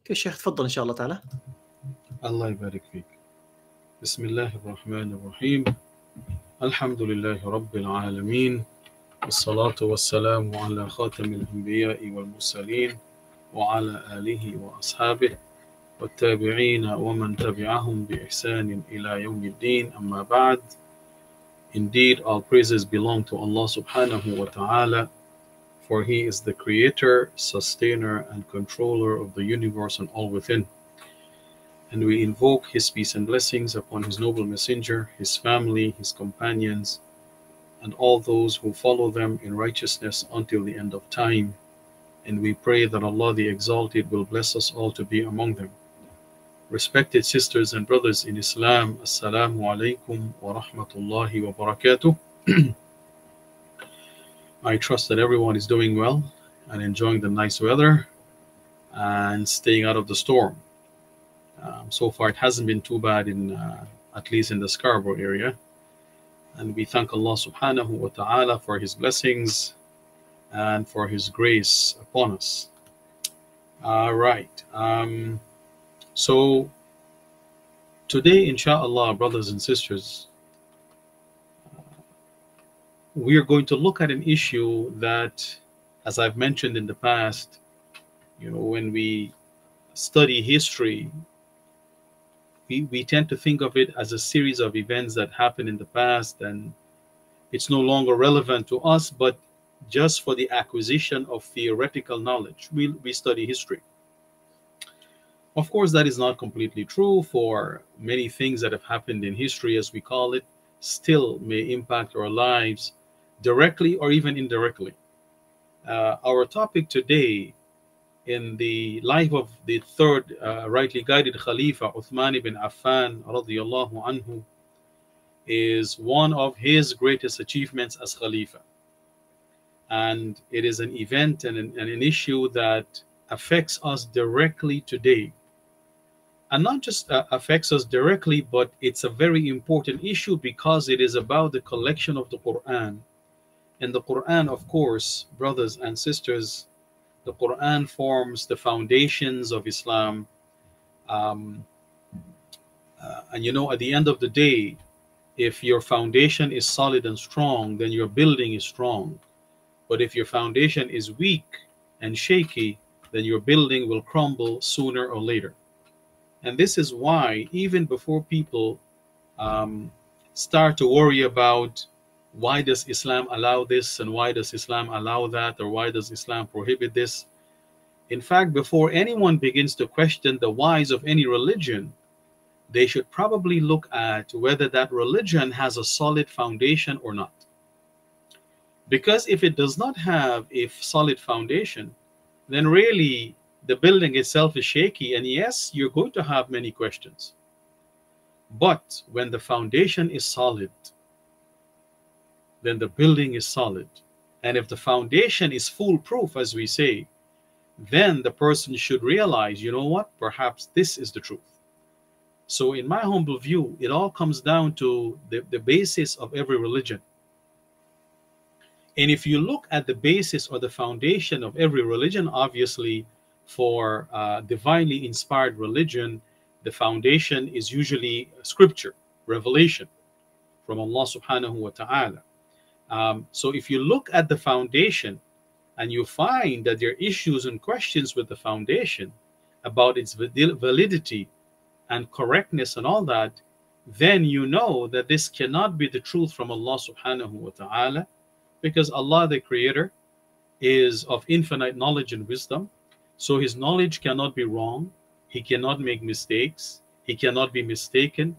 أوكي شيخ تفضل إن شاء الله تعالى. الله يبارك فيك. بسم الله الرحمن الرحيم. الحمد لله رب العالمين. والصلاة والسلام على خاتم الأنبياء والمرسلين وعلى آله وأصحابه والتابعين ومن تبعهم بإحسان إلى يوم الدين. أما بعد Indeed, all praises belong to Allah subhanahu wa ta'ala, for He is the creator, sustainer, and controller of the universe and all within. And we invoke His peace and blessings upon His noble messenger, His family, His companions, and all those who follow them in righteousness until the end of time. And we pray that Allah the Exalted will bless us all to be among them. Respected sisters and brothers in Islam, Assalamu alaikum wa rahmatullahi wa barakatuh. I trust that everyone is doing well and enjoying the nice weather and staying out of the storm. Um, so far, it hasn't been too bad in, uh, at least in the Scarborough area. And we thank Allah subhanahu wa ta'ala for His blessings and for His grace upon us. All right. Um, so, today, inshallah, brothers and sisters, we are going to look at an issue that, as I've mentioned in the past, you know, when we study history, we, we tend to think of it as a series of events that happened in the past and it's no longer relevant to us, but just for the acquisition of theoretical knowledge, we, we study history. Of course, that is not completely true, for many things that have happened in history, as we call it, still may impact our lives directly or even indirectly. Uh, our topic today in the life of the third uh, rightly guided Khalifa, Uthman ibn Affan radiallahu anhu, is one of his greatest achievements as Khalifa. And it is an event and an, and an issue that affects us directly today. And not just uh, affects us directly, but it's a very important issue because it is about the collection of the Quran. And the Quran, of course, brothers and sisters, the Quran forms the foundations of Islam. Um, uh, and you know, at the end of the day, if your foundation is solid and strong, then your building is strong. But if your foundation is weak and shaky, then your building will crumble sooner or later. And this is why, even before people um, start to worry about why does Islam allow this and why does Islam allow that or why does Islam prohibit this? In fact, before anyone begins to question the whys of any religion, they should probably look at whether that religion has a solid foundation or not. Because if it does not have a solid foundation, then really the building itself is shaky, and yes, you're going to have many questions. But when the foundation is solid, then the building is solid. And if the foundation is foolproof, as we say, then the person should realize, you know what, perhaps this is the truth. So, in my humble view, it all comes down to the, the basis of every religion. And if you look at the basis or the foundation of every religion, obviously, for uh, divinely inspired religion, the foundation is usually scripture, revelation from Allah subhanahu wa ta'ala. Um, so if you look at the foundation and you find that there are issues and questions with the foundation about its validity and correctness and all that, then you know that this cannot be the truth from Allah subhanahu wa ta'ala because Allah the creator is of infinite knowledge and wisdom. So his knowledge cannot be wrong. He cannot make mistakes. He cannot be mistaken.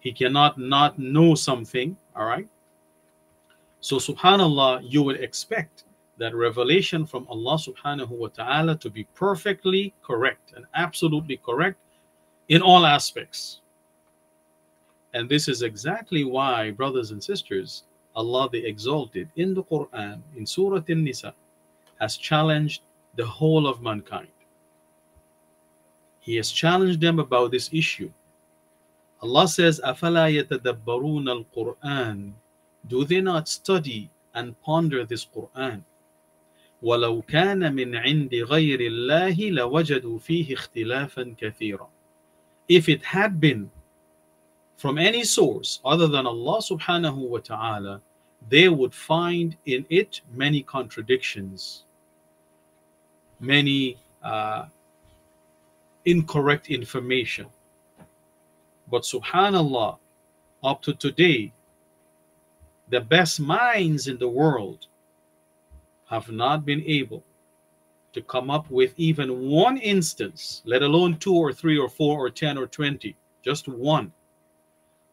He cannot not know something. All right. So, subhanAllah, you would expect that revelation from Allah subhanahu wa ta'ala to be perfectly correct and absolutely correct in all aspects. And this is exactly why, brothers and sisters, Allah the Exalted in the Quran, in Surah An Nisa, has challenged the whole of mankind. He has challenged them about this issue. Allah says, أَفَلَا يَتَدَبَّرُونَ الْقُرْآنِ Do they not study and ponder this Quran? ولو كان من عند غير الله لوجدوا فيه اختلافا كثيرا if it had been from any source other than Allah subhanahu wa ta'ala they would find in it many contradictions many uh, incorrect information but subhanallah up to today the best minds in the world have not been able to come up with even one instance, let alone two or three or four or 10 or 20, just one,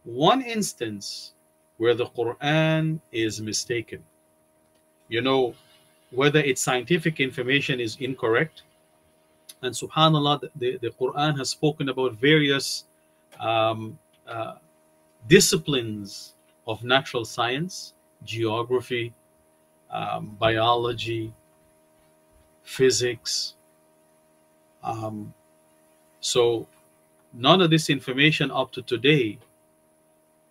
one instance where the Quran is mistaken. You know, whether its scientific information is incorrect, and subhanAllah, the, the Quran has spoken about various um, uh, disciplines of natural science, geography, um, biology, physics. Um, so none of this information up to today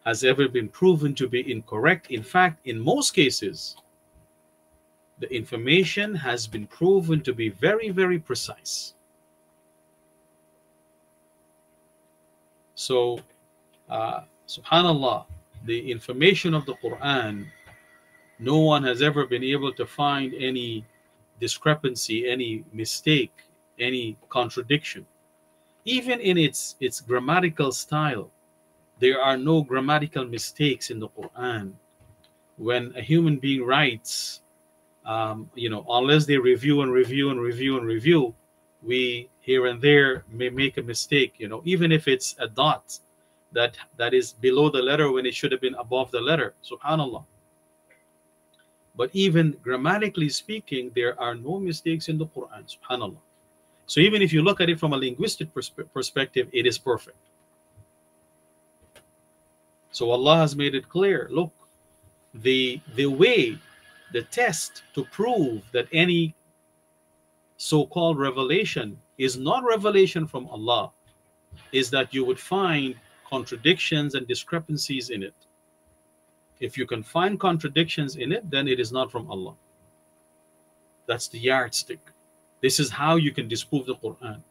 has ever been proven to be incorrect. In fact, in most cases, the information has been proven to be very, very precise. So, uh, subhanallah, the information of the Quran no one has ever been able to find any discrepancy, any mistake, any contradiction. Even in its, its grammatical style, there are no grammatical mistakes in the Quran. When a human being writes, um, you know, unless they review and review and review and review, we here and there may make a mistake, you know, even if it's a dot that that is below the letter when it should have been above the letter. Subhanallah. But even grammatically speaking, there are no mistakes in the Quran, subhanAllah. So even if you look at it from a linguistic persp perspective, it is perfect. So Allah has made it clear, look, the, the way, the test to prove that any so-called revelation is not revelation from Allah is that you would find contradictions and discrepancies in it. If you can find contradictions in it, then it is not from Allah. That's the yardstick. This is how you can disprove the Quran.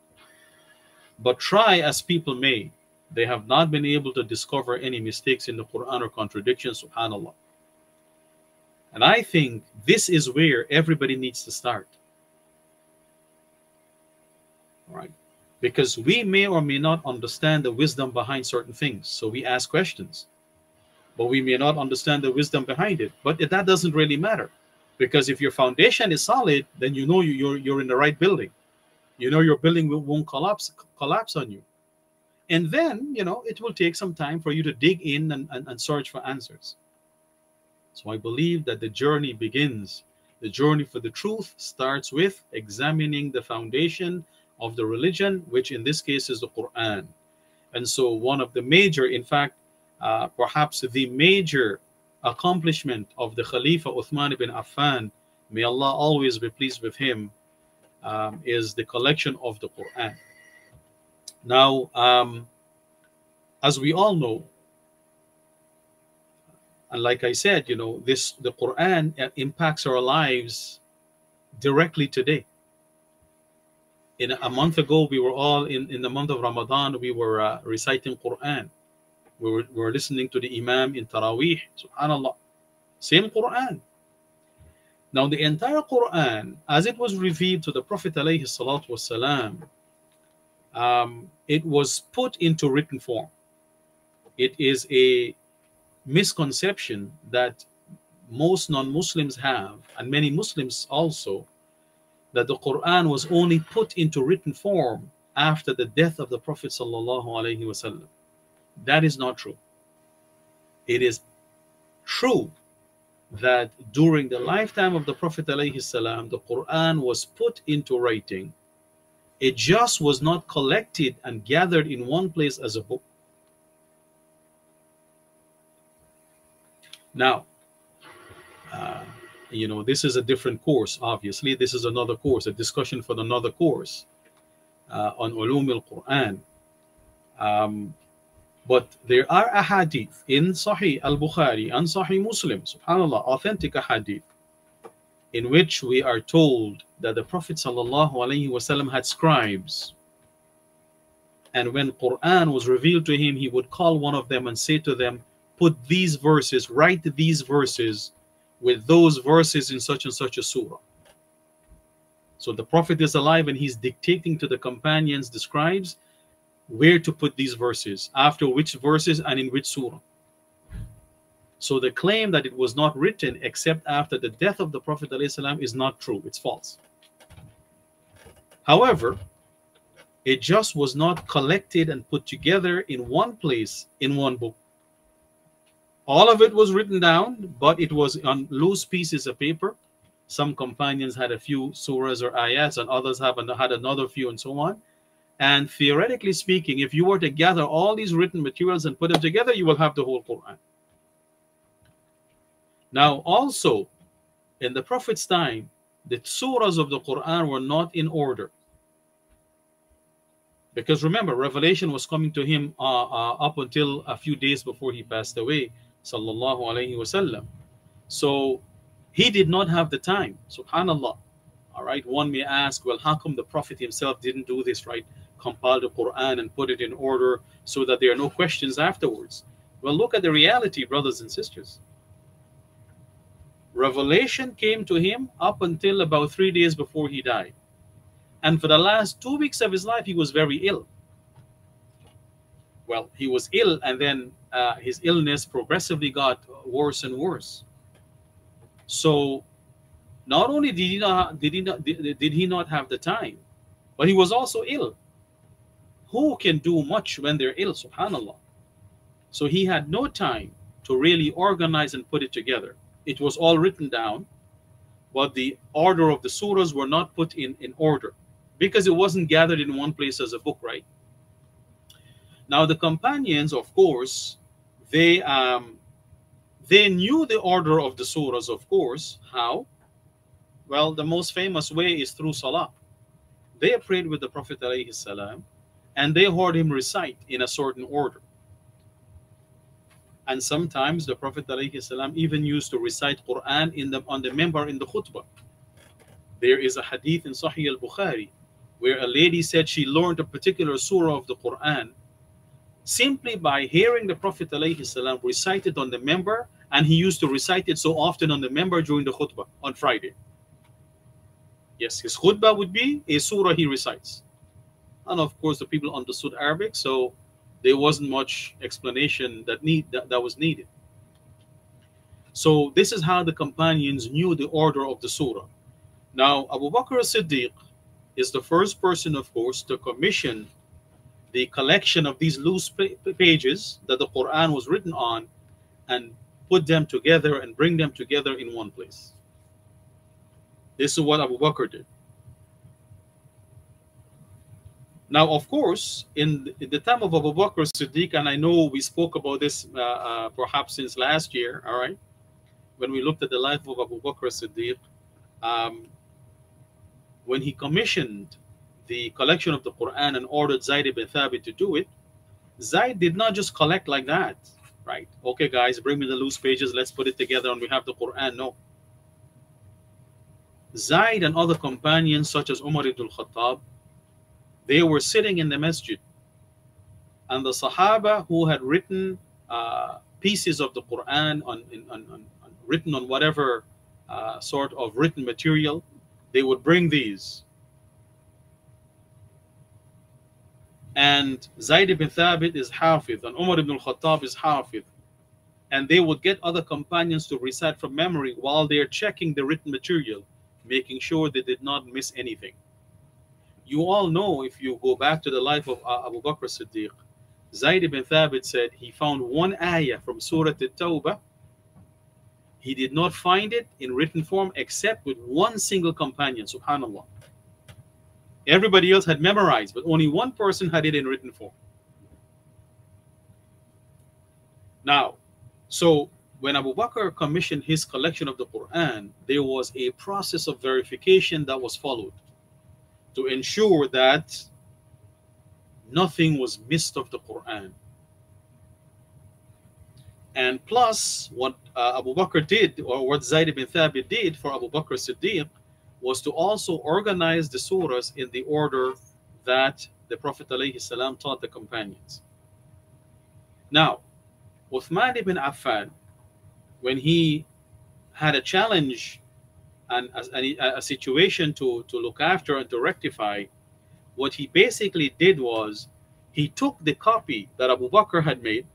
But try as people may, they have not been able to discover any mistakes in the Quran or contradictions, subhanAllah. And I think this is where everybody needs to start. All right? Because we may or may not understand the wisdom behind certain things. So we ask questions but we may not understand the wisdom behind it. But that doesn't really matter, because if your foundation is solid, then you know you're you're in the right building. You know your building won't collapse collapse on you, and then you know it will take some time for you to dig in and, and, and search for answers. So I believe that the journey begins. The journey for the truth starts with examining the foundation of the religion, which in this case is the Quran. And so, one of the major, in fact, uh, perhaps the major accomplishment of the Khalifa Uthman ibn Affan, may Allah always be pleased with him, um, is the collection of the Quran. Now, um, as we all know, and like I said, you know, this the Quran uh, impacts our lives directly today in a month ago, we were all in, in the month of Ramadan, we were uh, reciting Quran. We were, we were listening to the Imam in Taraweeh, subhanAllah. Same Quran. Now, the entire Quran, as it was revealed to the Prophet alayhi salatu um, it was put into written form. It is a misconception that most non-Muslims have, and many Muslims also, that the Quran was only put into written form after the death of the Prophet sallallahu. That is not true. It is true that during the lifetime of the Prophet ﷺ, the Quran was put into writing. It just was not collected and gathered in one place as a book. Now, uh, you know, this is a different course, obviously. This is another course, a discussion for another course uh, on ulum al-Quran. Um, but there are ahadith in Sahih al-Bukhari and Sahih Muslim, subhanAllah, authentic ahadith, in which we are told that the Prophet ﷺ had scribes. And when Quran was revealed to him, he would call one of them and say to them, Put these verses, write these verses with those verses in such and such a surah. So the Prophet is alive and he's dictating to the companions, the scribes, where to put these verses, after which verses and in which surah. So the claim that it was not written except after the death of the Prophet ﷺ is not true. It's false. However, it just was not collected and put together in one place in one book. All of it was written down, but it was on loose pieces of paper. Some companions had a few surahs or ayats, and others have had another few, and so on. And theoretically speaking, if you were to gather all these written materials and put them together, you will have the whole Quran. Now, also, in the Prophet's time, the surahs of the Quran were not in order. Because remember, revelation was coming to him uh, uh, up until a few days before he passed away, sallallahu alaihi wasallam. So he did not have the time, subhanallah. All right, one may ask, well, how come the Prophet himself didn't do this, right? Compile the Quran and put it in order so that there are no questions afterwards. Well, look at the reality, brothers and sisters. Revelation came to him up until about three days before he died. And for the last two weeks of his life, he was very ill. Well, he was ill, and then uh, his illness progressively got worse and worse. So, not only did he not did he not did, did he not have the time, but he was also ill. Who can do much when they're ill? Subhanallah. So he had no time to really organize and put it together it was all written down, but the order of the surahs were not put in, in order because it wasn't gathered in one place as a book, right? Now the companions, of course, they um, they knew the order of the surahs, of course. How? Well, the most famous way is through salah. They prayed with the Prophet ﷺ, and they heard him recite in a certain order. And sometimes the Prophet ﷺ even used to recite Quran in the, on the minbar in the khutbah. There is a hadith in Sahih al-Bukhari where a lady said she learned a particular surah of the Quran simply by hearing the Prophet ﷺ recite it on the minbar and he used to recite it so often on the minbar during the khutbah on Friday. Yes, his khutbah would be a surah he recites. And of course, the people understood Arabic, so there wasn't much explanation that need that, that was needed. So this is how the companions knew the order of the surah. Now Abu Bakr as-Siddiq is the first person, of course, to commission the collection of these loose pages that the Quran was written on and put them together and bring them together in one place. This is what Abu Bakr did. Now, of course, in, the time of Abu Bakr Siddiq, and I know we spoke about this uh, uh, perhaps since last year, all right, when we looked at the life of Abu Bakr Siddiq, um, when he commissioned the collection of the Quran and ordered Zayd ibn Thabit to do it, Zayd did not just collect like that, right? Okay, guys, bring me the loose pages, let's put it together and we have the Quran. No. Zayd and other companions such as Umar ibn al-Khattab, they were sitting in the masjid. And the Sahaba who had written uh, pieces of the Quran on, on, on, on written on whatever uh, sort of written material, they would bring these. And Zayd ibn Thabit is Hafiz, and Umar ibn al-Khattab is Hafiz. And they would get other companions to recite from memory while they're checking the written material, making sure they did not miss anything. You all know if you go back to the life of uh, Abu Bakr Siddiq, Zayd ibn Thabit said he found one ayah from Surah At-Tawbah. He did not find it in written form except with one single companion, subhanAllah. Everybody else had memorized, but only one person had it in written form. Now, so when Abu Bakr commissioned his collection of the Quran, there was a process of verification that was followed to ensure that nothing was missed of the Quran. And plus, what uh, Abu Bakr did, or what Zayd ibn Thabit did for Abu Bakr Siddiq, was to also organize the surahs in the order that the Prophet ﷺ taught the companions. Now, Uthman ibn Affan, when he had a challenge and a, a, situation to, to look after and to rectify, what he basically did was he took the copy that Abu Bakr had made.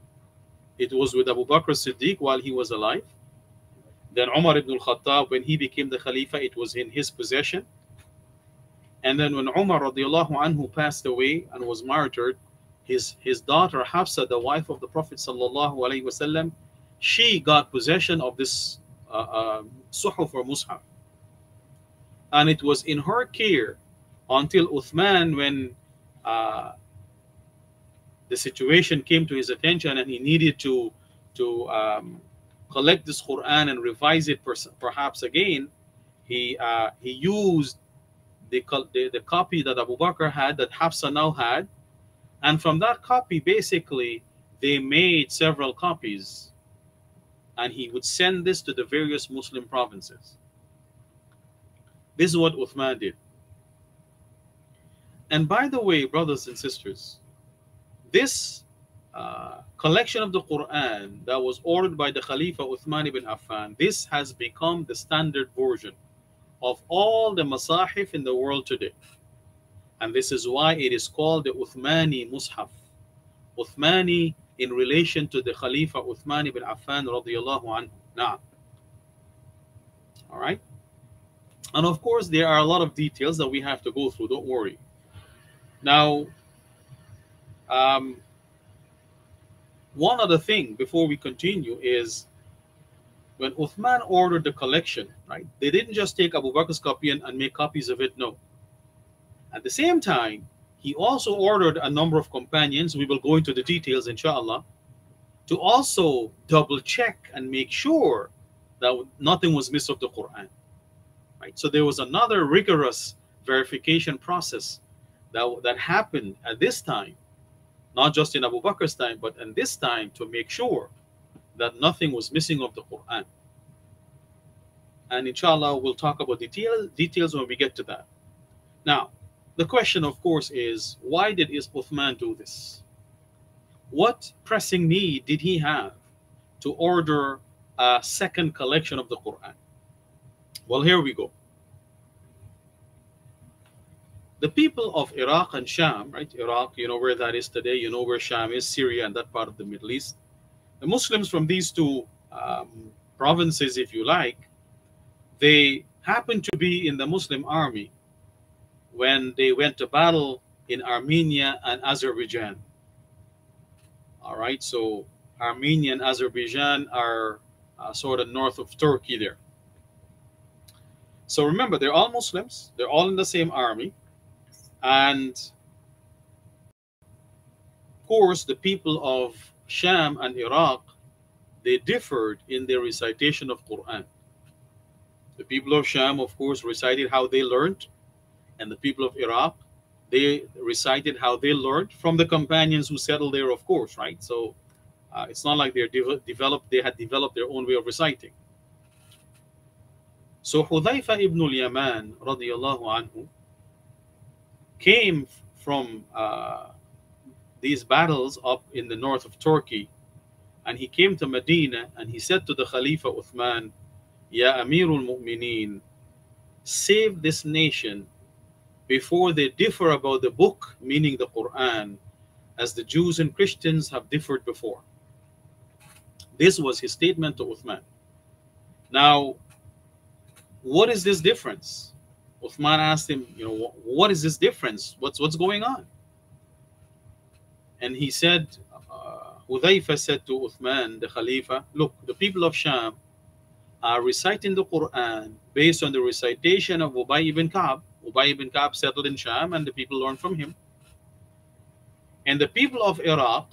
It was with Abu Bakr Siddiq while he was alive. Then Umar ibn al-Khattab, when he became the Khalifa, it was in his possession. And then when Umar radiallahu anhu passed away and was martyred, his, his daughter Hafsa, the wife of the Prophet sallallahu alaihi wasallam, she got possession of this uh, uh, suhuf or mushaf. And it was in her care until Uthman, when uh, the situation came to his attention and he needed to, to um, collect this Quran and revise it perhaps again, he, uh, he used the, the, the copy that Abu Bakr had, that Hafsa now had, and from that copy, basically, they made several copies, and he would send this to the various Muslim provinces. This is what Uthman did. And by the way, brothers and sisters, this uh, collection of the Quran that was ordered by the Khalifa Uthman ibn Affan, this has become the standard version of all the masahif in the world today. And this is why it is called the Uthmani Mus'haf. Uthmani in relation to the Khalifa Uthman ibn Affan radiallahu anhu. Now, all right. And of course, there are a lot of details that we have to go through. Don't worry. Now, um, one other thing before we continue is when Uthman ordered the collection, right? They didn't just take Abu Bakr's copy and, and make copies of it. No, at the same time, he also ordered a number of companions, we will go into the details inshallah, to also double check and make sure that nothing was missed of the Quran. Right? So there was another rigorous verification process that, that happened at this time, not just in Abu Bakr's time, but in this time to make sure that nothing was missing of the Quran. And inshallah, we'll talk about detail, details when we get to that. Now, the question, of course, is why did Uthman do this? What pressing need did he have to order a second collection of the Quran? Well, here we go. The people of Iraq and Sham, right? Iraq, you know where that is today, you know where Sham is, Syria, and that part of the Middle East. The Muslims from these two um, provinces, if you like, they happen to be in the Muslim army when they went to battle in Armenia and Azerbaijan. All right, so Armenia and Azerbaijan are uh, sort of north of Turkey there. So remember, they're all Muslims, they're all in the same army. And of course, the people of Sham and Iraq, they differed in their recitation of Quran. The people of Sham, of course, recited how they learned and the people of Iraq, they recited how they learned from the companions who settled there, of course, right? So uh, it's not like they're de developed, they had developed their own way of reciting. So Hudhaifa ibn al-Yaman radiallahu anhu came from uh, these battles up in the north of Turkey and he came to Medina and he said to the Khalifa Uthman, Ya Amirul Mu'mineen, save this nation before they differ about the book, meaning the Quran, as the Jews and Christians have differed before. This was his statement to Uthman. Now, what is this difference? Uthman asked him, you know, what is this difference? What's what's going on? And he said, uh, Hudhaifa said to Uthman, the Khalifa, look, the people of Sham are reciting the Quran based on the recitation of Ubay ibn Ka'b, Ubay ibn Ka'b settled in Sham and the people learned from him. And the people of Iraq,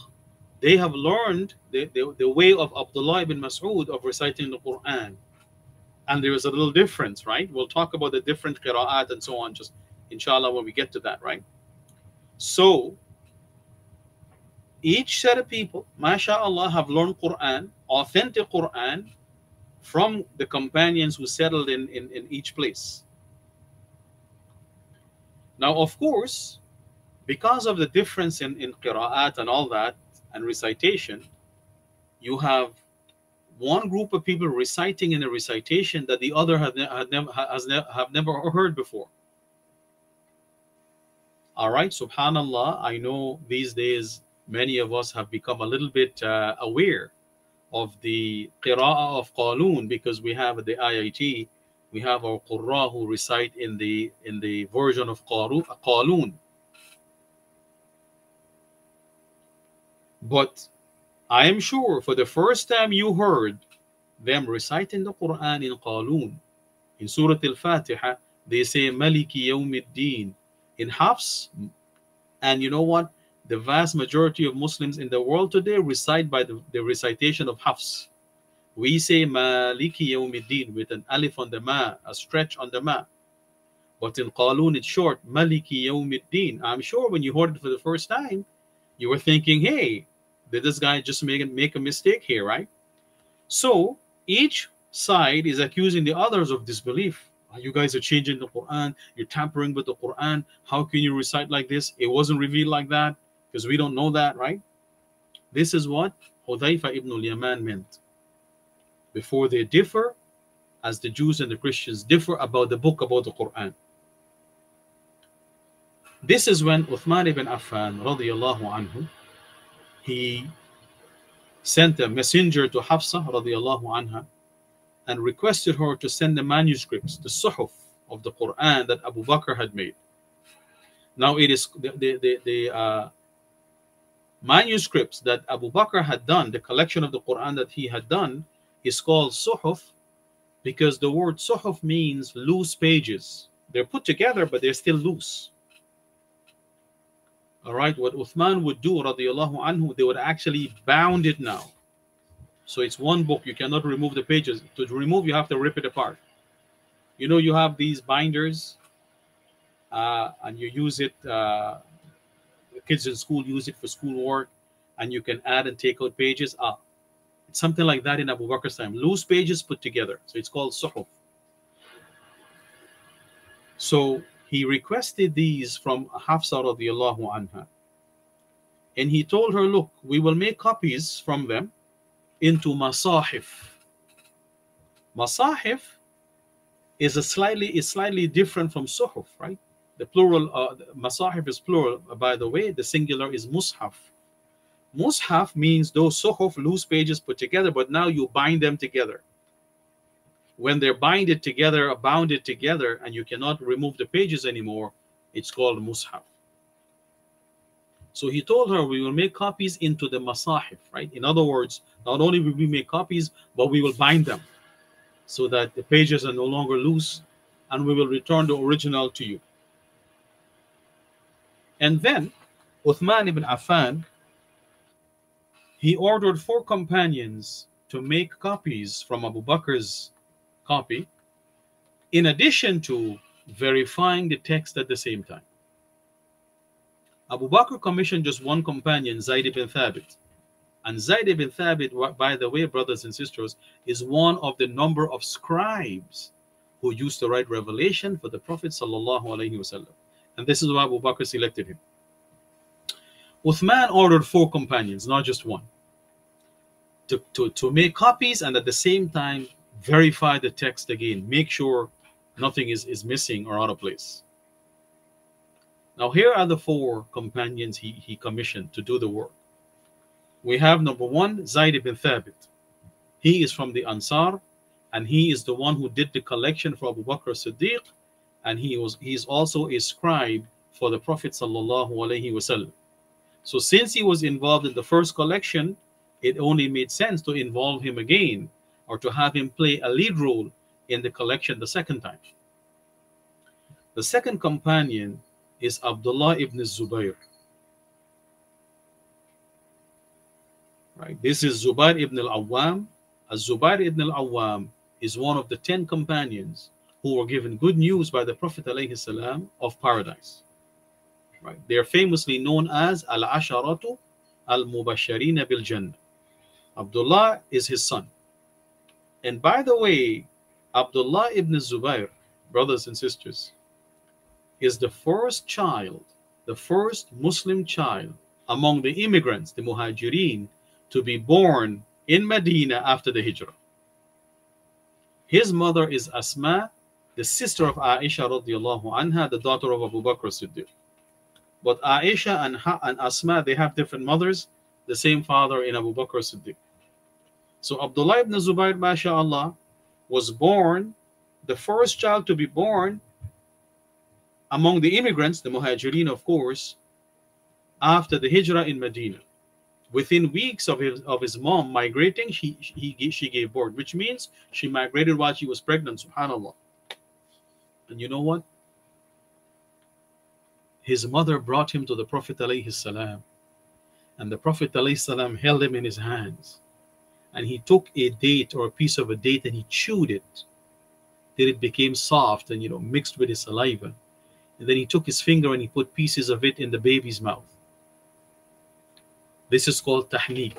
they have learned the, the, the way of Abdullah ibn Mas'ud of reciting the Quran. And there is a little difference, right? We'll talk about the different qira'at and so on, just inshallah when we get to that, right? So, each set of people, mashallah, have learned Quran, authentic Quran, from the companions who settled in, in, in each place. Now, of course, because of the difference in, in qira'at and all that, and recitation, you have one group of people reciting in a recitation that the other had, ne- never, has ne- have never heard before. All right, subhanallah, I know these days many of us have become a little bit uh, aware of the qira'ah of Qalun because we have the IIT, we have our Qurra who recite in the in the version of Qalun. But I am sure for the first time you heard them reciting the Quran in Qalun. In Surah Al-Fatiha, they say Maliki. In Hafs, and you know what? The vast majority of Muslims in the world today recite by the, the recitation of Hafs. We say Maliki with an alif on the ma, a stretch on the ma. But in Qalun, it's short, Maliki. I'm sure when you heard it for the first time, you were thinking, hey, did this guy just make, make a mistake here, right? So each side is accusing the others of disbelief. Ah, you guys are changing the Quran. You're tampering with the Quran. How can you recite like this? It wasn't revealed like that because we don't know that, right? This is what Hudayfa ibn al-Yaman meant. Before they differ, as the Jews and the Christians differ about the book about the Quran. This is when Uthman ibn Affan radiallahu anhu he sent a messenger to Hafsa radiallahu anha and requested her to send the manuscripts, the suhuf of the Quran that Abu Bakr had made. Now it is the, the, the, the uh, manuscripts that Abu Bakr had done, the collection of the Quran that he had done, is called suhuf because the word suhuf means loose pages. They're put together, but they're still loose. All right, what Uthman would do, radiallahu anhu, they would actually bound it now. So it's one book. You cannot remove the pages. To remove, you have to rip it apart. You know, you have these binders, uh, and you use it. Uh, kids in school use it for schoolwork, and you can add and take out pages. Ah, it's something like that in Abu Bakr's time. Loose pages put together. So it's called suhuf. So he requested these from Hafsa radiallahu anha. And he told her, look, we will make copies from them into masahif. Masahif is a slightly is slightly different from suhuf, right? The plural, uh, masahif is plural, by the way. The singular is mushaf. Mushaf means those suhuf, loose pages put together, but now you bind them together when they're binded together, bounded together, and you cannot remove the pages anymore, it's called mushaf. So he told her, we will make copies into the masahif, right? In other words, not only will we make copies, but we will bind them so that the pages are no longer loose and we will return the original to you. And then Uthman ibn Affan, he ordered four companions to make copies from Abu Bakr's copy, in addition to verifying the text at the same time. Abu Bakr commissioned just one companion, Zayd ibn Thabit. And Zayd ibn Thabit, by the way, brothers and sisters, is one of the number of scribes who used to write revelation for the Prophet. And this is why Abu Bakr selected him. Uthman ordered four companions, not just one, to, to, to make copies and at the same time verify the text again, make sure nothing is, is missing or out of place. Now, here are the four companions he, he commissioned to do the work. We have number one, Zayd ibn Thabit. He is from the Ansar, and he is the one who did the collection for Abu Bakr Siddiq, and he was he is also a scribe for the Prophet. So, since he was involved in the first collection, it only made sense to involve him again or to have him play a lead role in the collection the second time. The second companion is Abdullah ibn Zubayr. Right, this is Zubair ibn al-Awwam. Zubair ibn al-Awwam is one of the ten companions who were given good news by the Prophet salam of paradise. Right, they are famously known as al-Asharatu al-mubashirin bil jannah. Abdullah is his son. And by the way, Abdullah ibn Zubair, brothers and sisters, is the first child, the first Muslim child among the immigrants, the Muhajirin, to be born in Medina after the Hijrah. His mother is Asma, the sister of Aisha radiallahu anha, the daughter of Abu Bakr Siddiq. But Aisha and, ha- and Asma, they have different mothers, the same father in Abu Bakr Siddiq. So Abdullah ibn Zubayr, mashallah, was born, the first child to be born among the immigrants, the Muhajirin, of course, after the Hijrah in Medina. Within weeks of his, of his mom migrating, she, he, she gave birth, which means she migrated while she was pregnant, subhanAllah. And you know what? His mother brought him to the Prophet and the Prophet salam held him in his hands. And he took a date or a piece of a date and he chewed it till it became soft and you know mixed with his saliva. And then he took his finger and he put pieces of it in the baby's mouth. This is called tahniq.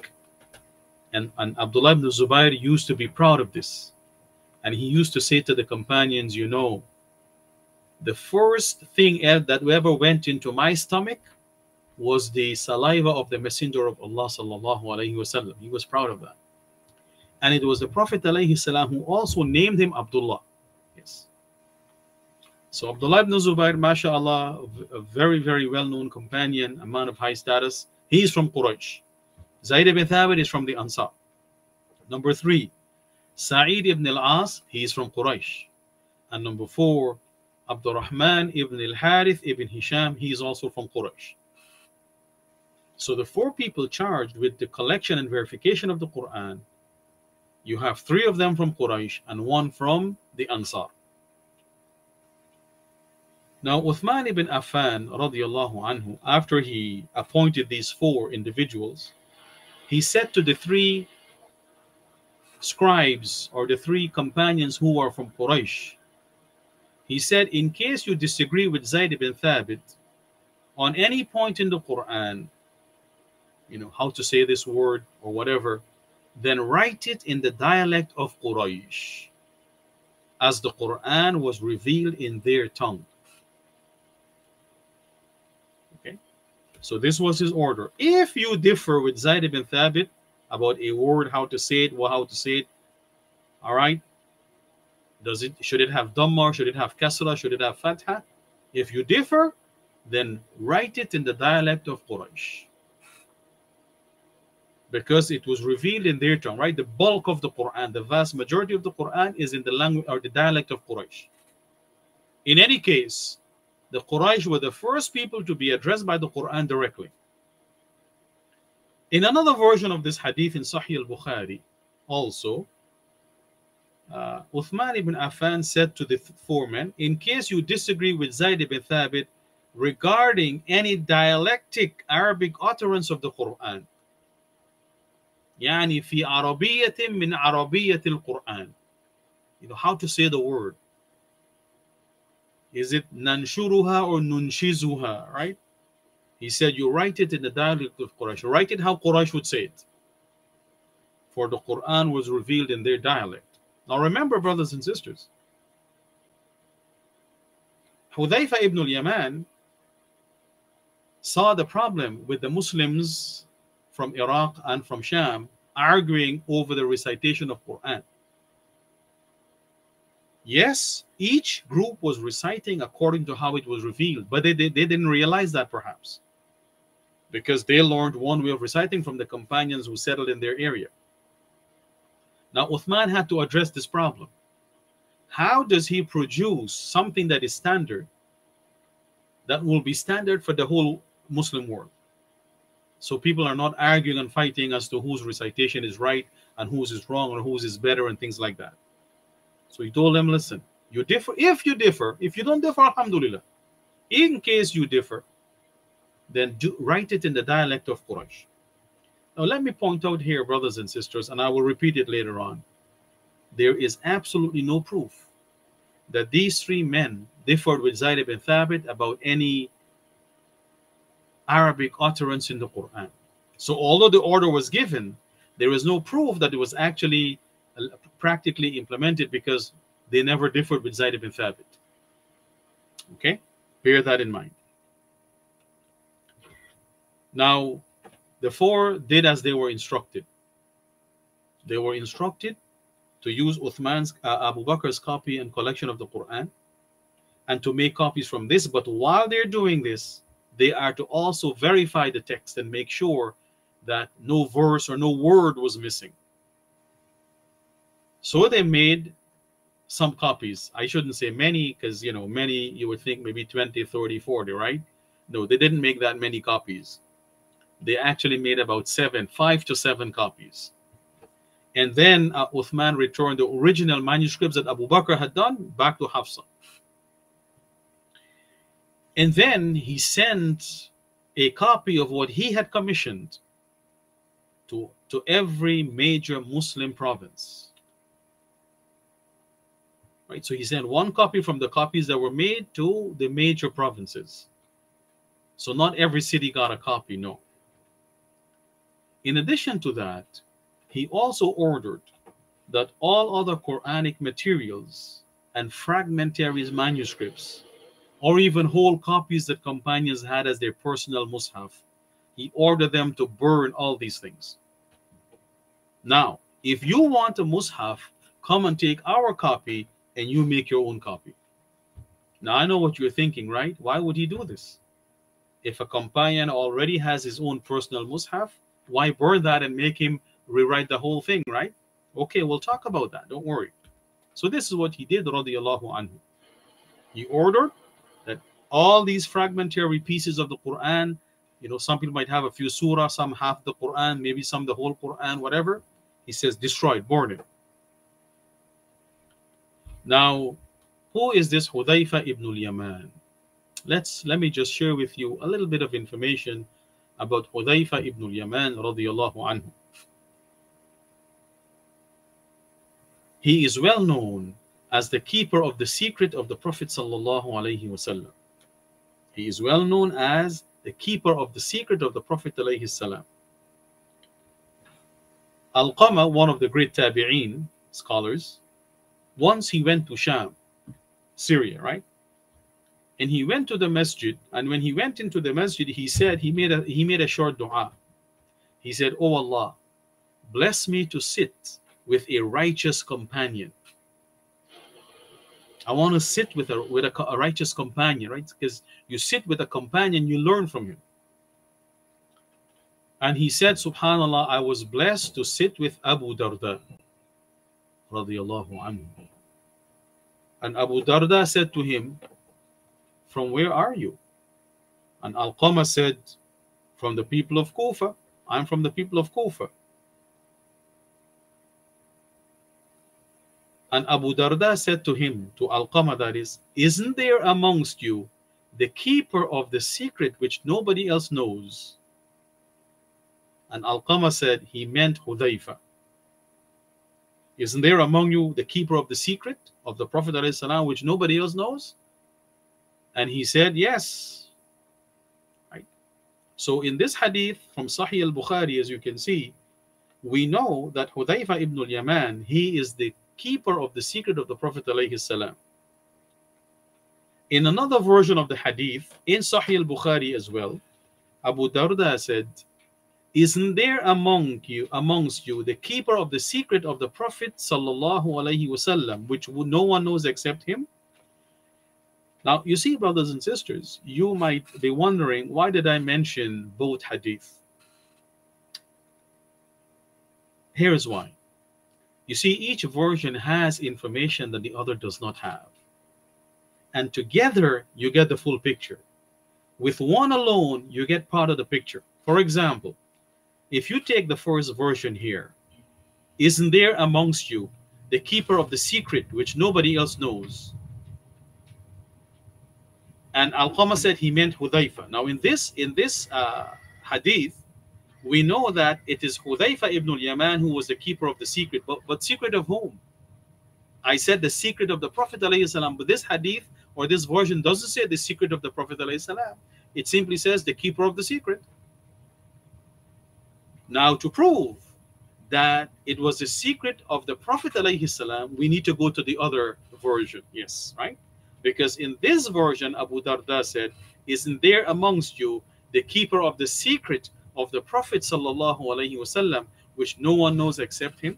And, and Abdullah ibn Zubair used to be proud of this. And he used to say to the companions, you know, the first thing that ever went into my stomach was the saliva of the Messenger of Allah sallallahu alaihi wasallam. He was proud of that. And it was the Prophet salam who also named him Abdullah. Yes. So Abdullah ibn Zubair, mashallah, a very, very well-known companion, a man of high status. He is from Quraysh. Zayd ibn Thabit is from the Ansar. Number three, Sa'id ibn al-As, he is from Quraysh. And number four, Abdurrahman ibn al-Harith ibn Hisham, he is also from Quraysh. So the four people charged with the collection and verification of the Quran, you have three of them from Quraysh and one from the Ansar. Now, Uthman ibn Affan, radiallahu anhu, after he appointed these four individuals, he said to the three scribes or the three companions who are from Quraysh, he said, in case you disagree with Zayd ibn Thabit on any point in the Quran, you know, how to say this word or whatever, then write it in the dialect of Quraysh, as the Quran was revealed in their tongue. Okay, so this was his order. If you differ with Zayd ibn Thabit about a word, how to say it, well, how to say it, all right, does it should it have Dhamma, should it have Kasra, should it have Fatha? If you differ, then write it in the dialect of Quraysh. Because it was revealed in their tongue, right? The bulk of the Quran, the vast majority of the Quran is in the language or the dialect of Quraysh. In any case, the Quraysh were the first people to be addressed by the Quran directly. In another version of this hadith in Sahih al-Bukhari, also, uh, Uthman ibn Affan said to the four men, in case you disagree with Zayd ibn Thabit regarding any dialectic Arabic utterance of the Quran, يعني في عربية من عربية القرآن you know how to say the word is it nanshuruha or nunshizuha, right? He said, you write it in the dialect of Quraysh. Write it how Quraysh would say it. For the Quran was revealed in their dialect. Now remember, brothers and sisters, Hudayfa ibn al-Yaman saw the problem with the Muslims from Iraq and from Sham arguing over the recitation of Quran. Yes, each group was reciting according to how it was revealed, but they, they, they didn't realize that perhaps because they learned one way of reciting from the companions who settled in their area. Now, Uthman had to address this problem. How does he produce something that is standard that will be standard for the whole Muslim world? So people are not arguing and fighting as to whose recitation is right and whose is wrong or whose is better and things like that. So he told them, listen, you differ. If you differ, if you don't differ, alhamdulillah. In case you differ, then do, write it in the dialect of Quraysh. Now, let me point out here, brothers and sisters, and I will repeat it later on. There is absolutely no proof that these three men differed with Zayd ibn Thabit about any Arabic utterance in the Quran. So although the order was given, there is no proof that it was actually uh, practically implemented because they never differed with Zayd ibn Thabit. Okay, bear that in mind. Now, the four did as they were instructed. They were instructed to use Uthman's uh, Abu Bakr's copy and collection of the Quran and to make copies from this. But while they're doing this, they are to also verify the text and make sure that no verse or no word was missing. So they made some copies. I shouldn't say many because, you know, many you would think maybe 20, 30, 40, right? No, they didn't make that many copies. They actually made about seven, five to seven copies. And then uh, Uthman returned the original manuscripts that Abu Bakr had done back to Hafsa. And then he sent a copy of what he had commissioned to, to every major Muslim province. Right, so he sent one copy from the copies that were made to the major provinces. So not every city got a copy, no. In addition to that, he also ordered that all other Quranic materials and fragmentaries manuscripts, or even whole copies that companions had as their personal mushaf, he ordered them to burn all these things. Now, if you want a mushaf, come and take our copy and you make your own copy. Now, I know what you're thinking, right? Why would he do this? If a companion already has his own personal mushaf, why burn that and make him rewrite the whole thing, right? Okay, we'll talk about that. Don't worry. So this is what he did, radiallahu anhu. He ordered all these fragmentary pieces of the Quran, you know, some people might have a few surah, some half the Quran, maybe some the whole Quran, whatever. He says, destroy it, burn it. Now, who is this Hudayfa ibn al-Yaman? Let's let me just share with you a little bit of information about Hudayfa ibn al-Yaman radiallahu anhu. He is well known as the keeper of the secret of the Prophet sallallahu alaihi wasallam. He is well known as the keeper of the secret of the Prophet salam. Al-Qama, one of the great tabi'een scholars, once he went to Sham, Syria, right? And he went to the masjid, and when he went into the masjid, he said he made a he made a short dua. He said, "Oh Allah, bless me to sit with a righteous companion. I want to sit with a with a, a righteous companion, right? Because you sit with a companion, you learn from him. And he said, Subhanallah, I was blessed to sit with Abu Darda, radiallahu anhu. And Abu Darda said to him, From where are you? And Al-Qama said, From the people of Kufa. I'm from the people of Kufa. And Abu Darda said to him, to Al-Qama that is, Isn't there amongst you the keeper of the secret which nobody else knows? And Al-Qama said, he meant Hudayfa. Isn't there among you the keeper of the secret of the Prophet ﷺ, which nobody else knows? And he said, yes. Right. So in this hadith from Sahih al-Bukhari, as you can see, we know that Hudayfa ibn al-Yaman, he is the keeper of the secret of the Prophet ﷺ. In another version of the hadith, in Sahih al-Bukhari as well, Abu Darda said, Isn't there among you, amongst you, the keeper of the secret of the Prophet wasallam, which no one knows except him? Now, you see, brothers and sisters, you might be wondering, why did I mention both hadith? Here's why. You see, each version has information that the other does not have. And together, you get the full picture. With one alone, you get part of the picture. For example, if you take the first version here, isn't there amongst you the keeper of the secret which nobody else knows? And Al-Qama said he meant Hudayfa. Now in this in this uh, hadith, we know that it is Hudayfa ibn al-Yaman who was the keeper of the secret. But, but secret of whom? I said the secret of the Prophet ﷺ, but this hadith or this version doesn't say the secret of the Prophet ﷺ. It simply says the keeper of the secret. Now, to prove that it was the secret of the Prophet salam, we need to go to the other version. Yes, right? Because in this version, Abu Darda said, Isn't there amongst you the keeper of the secret of the Prophet sallallahu alaihi wasallam, which no one knows except him?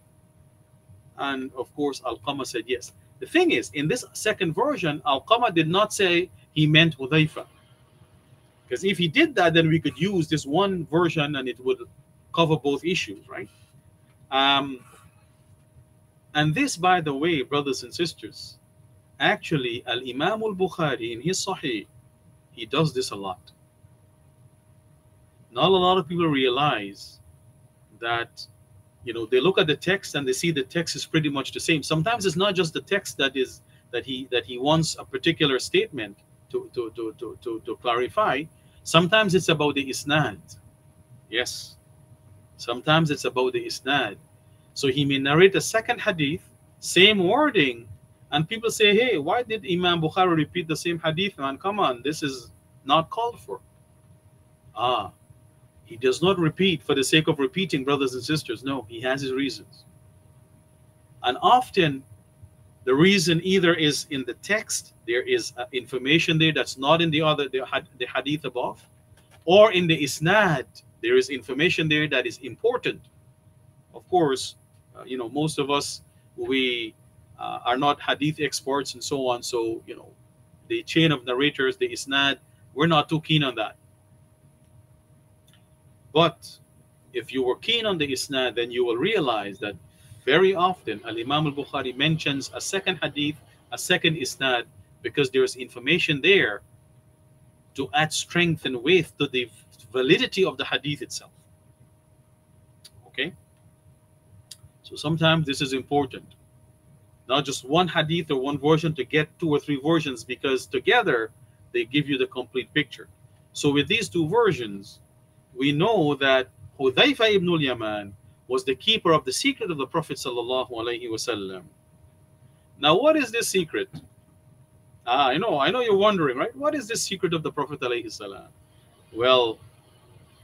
And of course, Al-Qama said yes. The thing is, in this second version, Al-Qama did not say he meant Hudayfa. Because if he did that, then we could use this one version and it would cover both issues, right? Um, and this, by the way, brothers and sisters, actually, Al Imam al Bukhari in his Sahih, he does this a lot. Not a lot of people realize that, you know, they look at the text and they see the text is pretty much the same. Sometimes it's not just the text that is that he that he wants a particular statement to to to to to, to clarify. Sometimes it's about the isnad. Yes. Sometimes it's about the isnad. So he may narrate a second hadith, same wording, and people say, hey, why did Imam Bukhari repeat the same hadith, man? Come on, this is not called for. Ah, he does not repeat for the sake of repeating, brothers and sisters. No, he has his reasons. And often, the reason either is in the text, there is uh, information there that's not in the other, the, the hadith above, or in the isnad, there is information there that is important. Of course, uh, you know, most of us, we uh, are not hadith experts and so on. So, you know, the chain of narrators, the isnad, we're not too keen on that. But if you were keen on the isnad, then you will realize that very often Al Imam al Bukhari mentions a second hadith, a second isnad, because there's information there to add strength and weight to the validity of the hadith itself. Okay? So sometimes this is important. Not just one hadith or one version to get two or three versions because together they give you the complete picture. So with these two versions, we know that Hudhaifa ibn al-Yaman was the keeper of the secret of the Prophet. Now, what is this secret? Ah, I know, I know you're wondering, right? What is the secret of the Prophet? Well,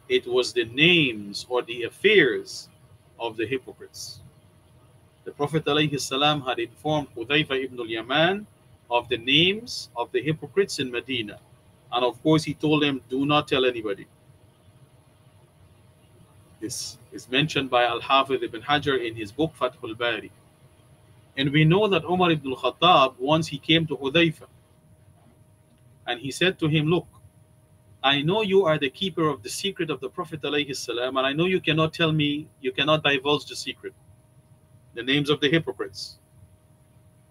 it was the names or the affairs of the hypocrites. The Prophet ﷺ had informed Hudayfa ibn al-Yaman of the names of the hypocrites in Medina. And of course, he told them, do not tell anybody. This is mentioned by Al-Hafidh ibn Hajar in his book Fathul Bari. And we know that Umar ibn al-Khattab, once he came to Hudayfa, and he said to him, look, I know you are the keeper of the secret of the Prophet ﷺ, and I know you cannot tell me, you cannot divulge the secret, the names of the hypocrites.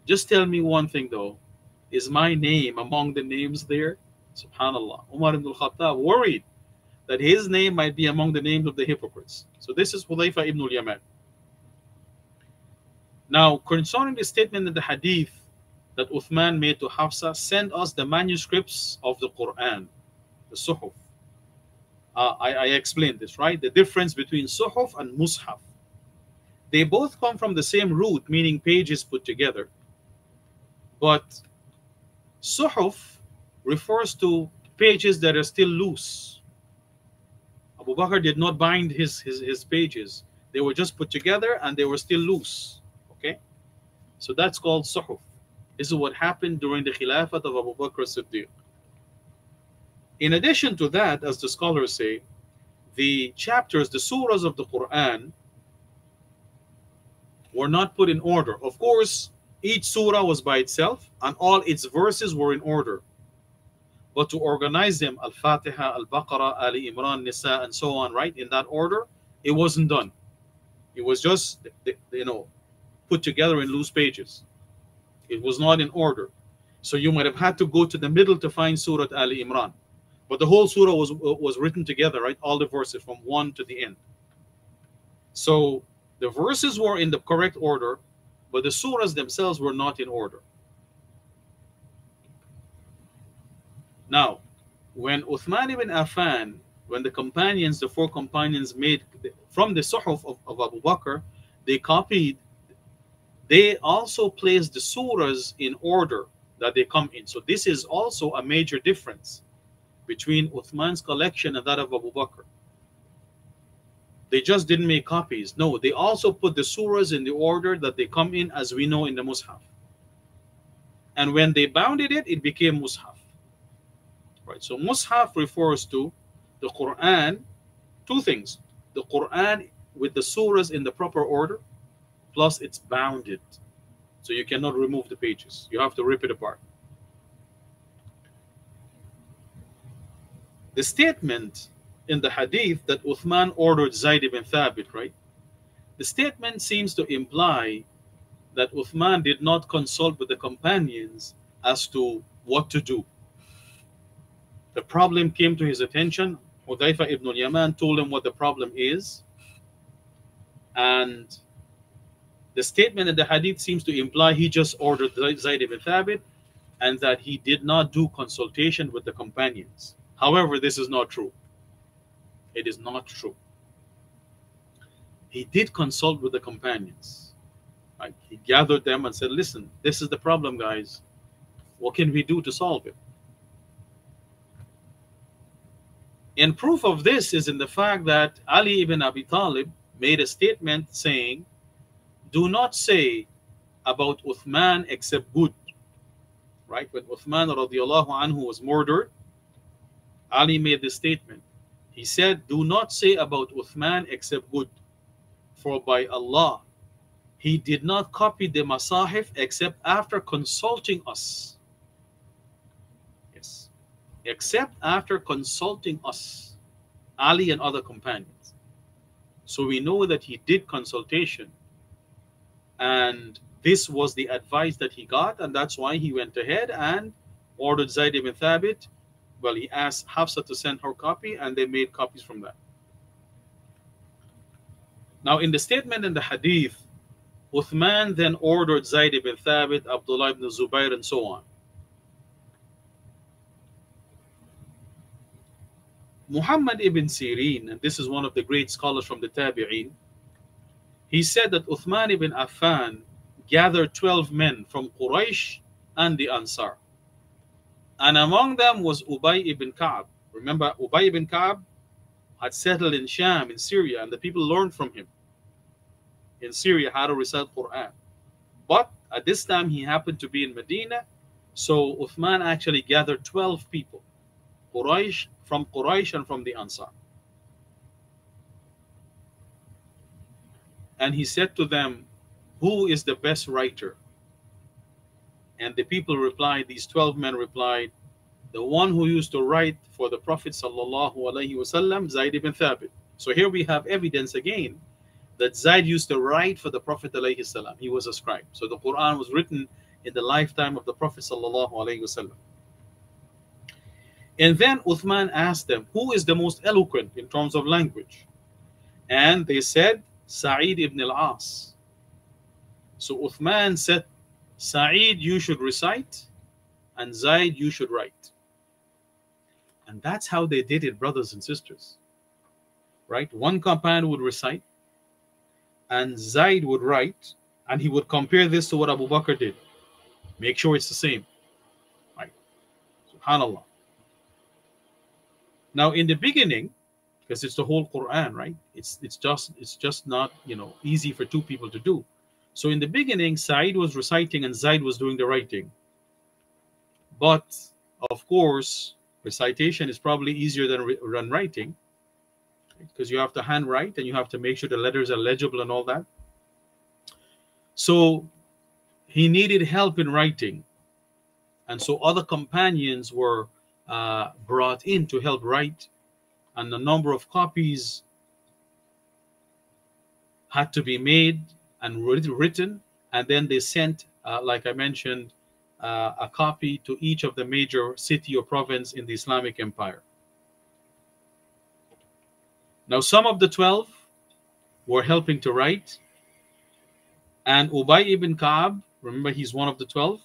Just tell me one thing though, is my name among the names there? Subhanallah. Umar ibn al-Khattab worried that his name might be among the names of the hypocrites. So this is Hudayfa ibn al-Yaman. Now, concerning the statement in the hadith that Uthman made to Hafsa, send us the manuscripts of the Quran the suhuf. Uh, I, I explained this, right? The difference between suhuf and mushaf. They both come from the same root, meaning pages put together. But suhuf refers to pages that are still loose. Abu Bakr did not bind his, his, his pages. They were just put together and they were still loose. Okay? So that's called suhuf. This is what happened during the Khilafat of Abu Bakr Siddiq. In addition to that, as the scholars say, the chapters, the surahs of the Quran were not put in order. Of course, each surah was by itself and all its verses were in order. But to organize them, Al-Fatiha, Al-Baqarah, Ali Imran, Nisa, and so on, right, in that order, it wasn't done. It was just, you know, put together in loose pages. It was not in order. So you might have had to go to the middle to find Surah Ali Imran. But the whole surah was was written together, right? All the verses from one to the end. So the verses were in the correct order, but the surahs themselves were not in order. Now, when Uthman ibn Affan, when the companions, the four companions made from the Suhuf of, of Abu Bakr, they copied, they also placed the surahs in order that they come in. So this is also a major difference between Uthman's collection and that of Abu Bakr. They just didn't make copies. No, they also put the surahs in the order that they come in as we know in the Mus'haf. And when they bounded it, it became Mus'haf. Right. So Mus'haf refers to the Quran, two things. The Quran with the surahs in the proper order, plus it's bounded. So you cannot remove the pages. You have to rip it apart. The statement in the hadith that Uthman ordered Zayd ibn Thabit, right? The statement seems to imply that Uthman did not consult with the companions as to what to do. The problem came to his attention. Hudayfa ibn al-Yaman told him what the problem is. And the statement in the hadith seems to imply he just ordered Zayd ibn Thabit and that he did not do consultation with the companions. However, this is not true. It is not true. He did consult with the companions. Right? He gathered them and said, Listen, this is the problem, guys. What can we do to solve it? And proof of this is in the fact that Ali ibn Abi Talib made a statement saying, Do not say about Uthman except good. Right? When Uthman radiallahu anhu was murdered, Ali made this statement. He said, Do not say about Uthman except good. For by Allah, he did not copy the Masahif except after consulting us. Except after consulting us, Ali and other companions. So we know that he did consultation. And this was the advice that he got, and that's why he went ahead and ordered Zayd ibn Thabit well, he asked Hafsa to send her copy, and they made copies from that. Now, in the statement in the hadith, Uthman then ordered Zayd ibn Thabit, Abdullah ibn Zubayr, and so on. Muhammad ibn Sirin, and this is one of the great scholars from the Tabi'in, he said that Uthman ibn Affan gathered 12 men from Quraysh and the Ansar. And among them was Ubay ibn Ka'b. Remember, Ubay ibn Ka'b had settled in Sham, in Syria, and the people learned from him in Syria how to recite Quran. But at this time, he happened to be in Medina, so Uthman actually gathered 12 people, Quraysh, from Quraysh and from the Ansar. And he said to them, Who is the best writer? And the people replied, these 12 men replied, the one who used to write for the Prophet wasallam, Zayd ibn Thabit. So here we have evidence again that Zayd used to write for the Prophet. He was a scribe. So the Quran was written in the lifetime of the Prophet sallallahu alaihi wasallam. And then Uthman asked them, who is the most eloquent in terms of language? And they said, Sa'id ibn al-As. So Uthman said Sa'id, you should recite, and Zaid, you should write. And that's how they did it, brothers and sisters. Right? One companion would recite, and Zaid would write, and he would compare this to what Abu Bakr did. Make sure it's the same. Right? SubhanAllah. Now, in the beginning, because it's the whole Quran, right? It's it's just it's just not you know easy for two people to do. So in the beginning, Said was reciting and Zaid was doing the writing. But of course, recitation is probably easier than, than writing because you have to handwrite and you have to make sure the letters are legible and all that. So he needed help in writing. And so other companions were uh, brought in to help write. And the number of copies had to be made and written, and then they sent, uh, like I mentioned, uh, a copy to each of the major city or province in the Islamic Empire. Now, some of the 12 were helping to write, and Ubay ibn Ka'b, remember he's one of the 12,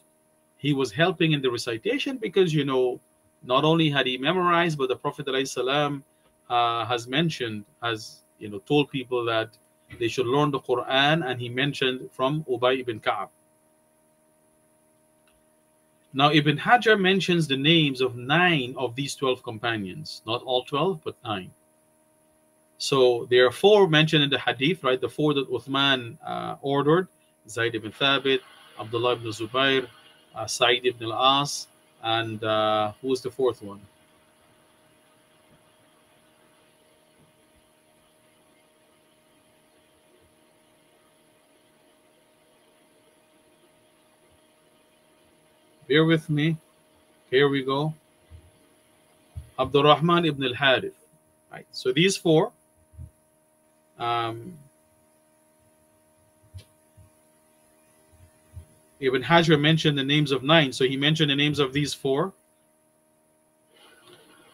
he was helping in the recitation because, you know, not only had he memorized, but the Prophet ﷺ, uh, has mentioned, has, you know, told people that they should learn the Quran, and he mentioned from Ubay ibn Ka'b. Now, Ibn Hajar mentions the names of nine of these 12 companions, not all 12, but nine. So there are four mentioned in the hadith, right? The four that Uthman uh, ordered Zayd ibn Thabit, Abdullah ibn Zubair, uh, Sa'id ibn al-As, and uh, who was the fourth one? Bear with me. Here we go. Abdul Rahman ibn al-Harith. Right. So these four um, Ibn Hajar mentioned the names of nine, so he mentioned the names of these four.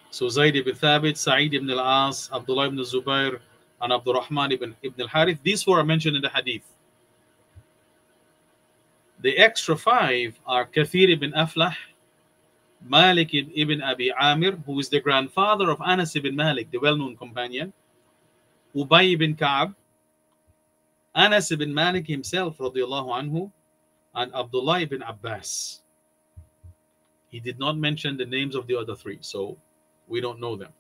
So Zayd ibn Thabit, Sa'id ibn al-As, Abdullah ibn Zubair, and Abdul Rahman ibn, ibn al-Harith. These four are mentioned in the hadith. The extra five are Kathir ibn Aflah, Malik ibn Abi Amir, who is the grandfather of Anas ibn Malik, the well-known companion, Ubay ibn Ka'ab, Anas ibn Malik himself, radiallahu anhu, and Abdullah ibn Abbas. He did not mention the names of the other three, so we don't know them.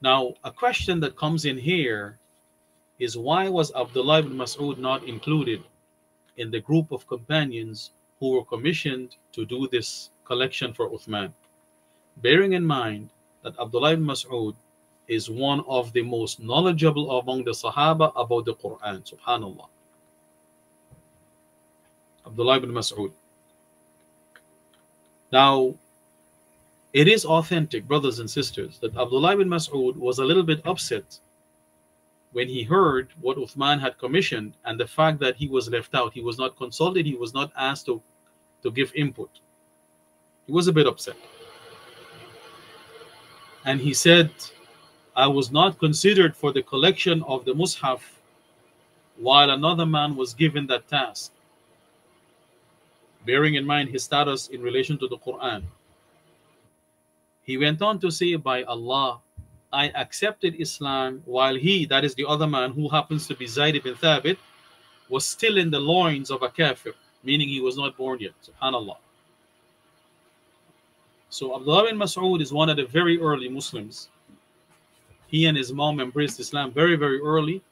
Now, a question that comes in here is why was Abdullah ibn Mas'ud not included in the group of companions who were commissioned to do this collection for Uthman? Bearing in mind that Abdullah ibn Mas'ud is one of the most knowledgeable among the Sahaba about the Quran, subhanAllah. Abdullah ibn Mas'ud. Now, it is authentic, brothers and sisters, that Abdullah ibn Mas'ud was a little bit upset when he heard what Uthman had commissioned and the fact that he was left out. He was not consulted, he was not asked to, to give input. He was a bit upset. And he said, I was not considered for the collection of the Mus'haf while another man was given that task, bearing in mind his status in relation to the Quran. He went on to say, By Allah, I accepted Islam while he, that is the other man who happens to be Zayd ibn Thabit, was still in the loins of a kafir, meaning he was not born yet. Subhanallah. So Abdullah bin Mas'ud is one of the very early Muslims. He and his mom embraced Islam very, very early,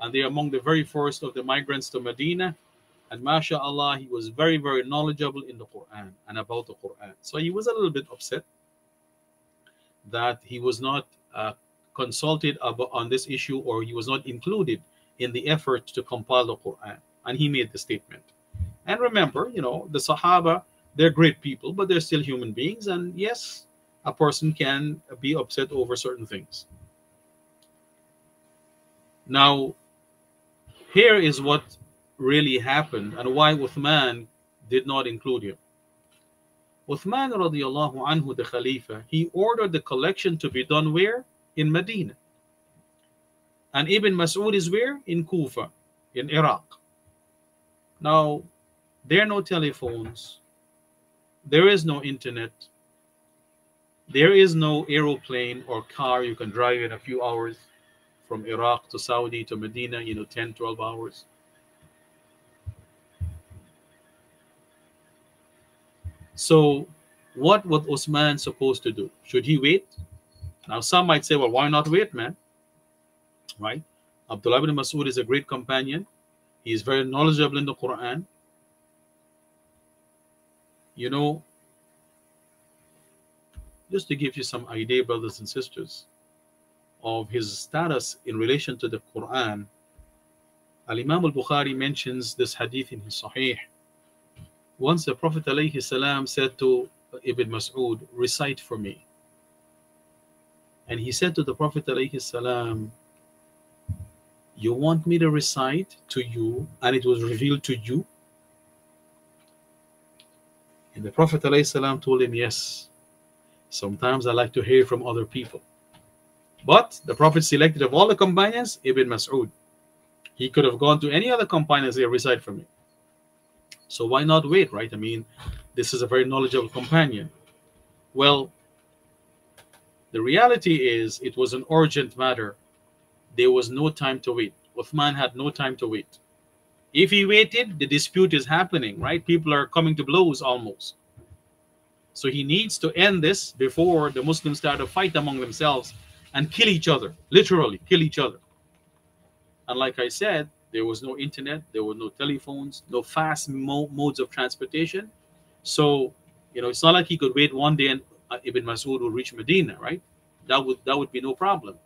and they are among the very first of the migrants to Medina. And mashallah, he was very, very knowledgeable in the Quran and about the Quran. So he was a little bit upset that he was not uh, consulted about, on this issue or he was not included in the effort to compile the Quran. And he made the statement. And remember, you know, the Sahaba, they're great people, but they're still human beings. And yes, a person can be upset over certain things. Now, here is what really happened and why Uthman did not include him. Uthman radiallahu anhu, the Khalifa, he ordered the collection to be done where? In Medina. And Ibn Mas'ud is where? In Kufa, in Iraq. Now, there are no telephones. There is no internet. There is no aeroplane or car you can drive in a few hours from Iraq to Saudi to Medina, you know, 10, 12 hours. So, what was Osman supposed to do? Should he wait? Now, some might say, well, why not wait, man? Right? Abdullah ibn Masud is a great companion. He is very knowledgeable in the Quran. You know, just to give you some idea, brothers and sisters, of his status in relation to the Quran, Al Imam al Bukhari mentions this hadith in his Sahih once the Prophet ﷺ said to Ibn Mas'ud, recite for me. And he said to the Prophet ﷺ, you want me to recite to you and it was revealed to you? And the Prophet ﷺ told him, yes. Sometimes I like to hear from other people. But the Prophet selected of all the companions, Ibn Mas'ud. He could have gone to any other companions and recite for me. So why not wait, right? I mean, this is a very knowledgeable companion. Well, the reality is it was an urgent matter. There was no time to wait. Uthman had no time to wait. If he waited, the dispute is happening, right? People are coming to blows almost. So he needs to end this before the Muslims start to fight among themselves and kill each other, literally kill each other. And like I said, there was no internet, there were no telephones, no fast mo modes of transportation. So, you know, it's not like he could wait one day and uh, Ibn Masud would reach Medina, right? That would that would be no problem.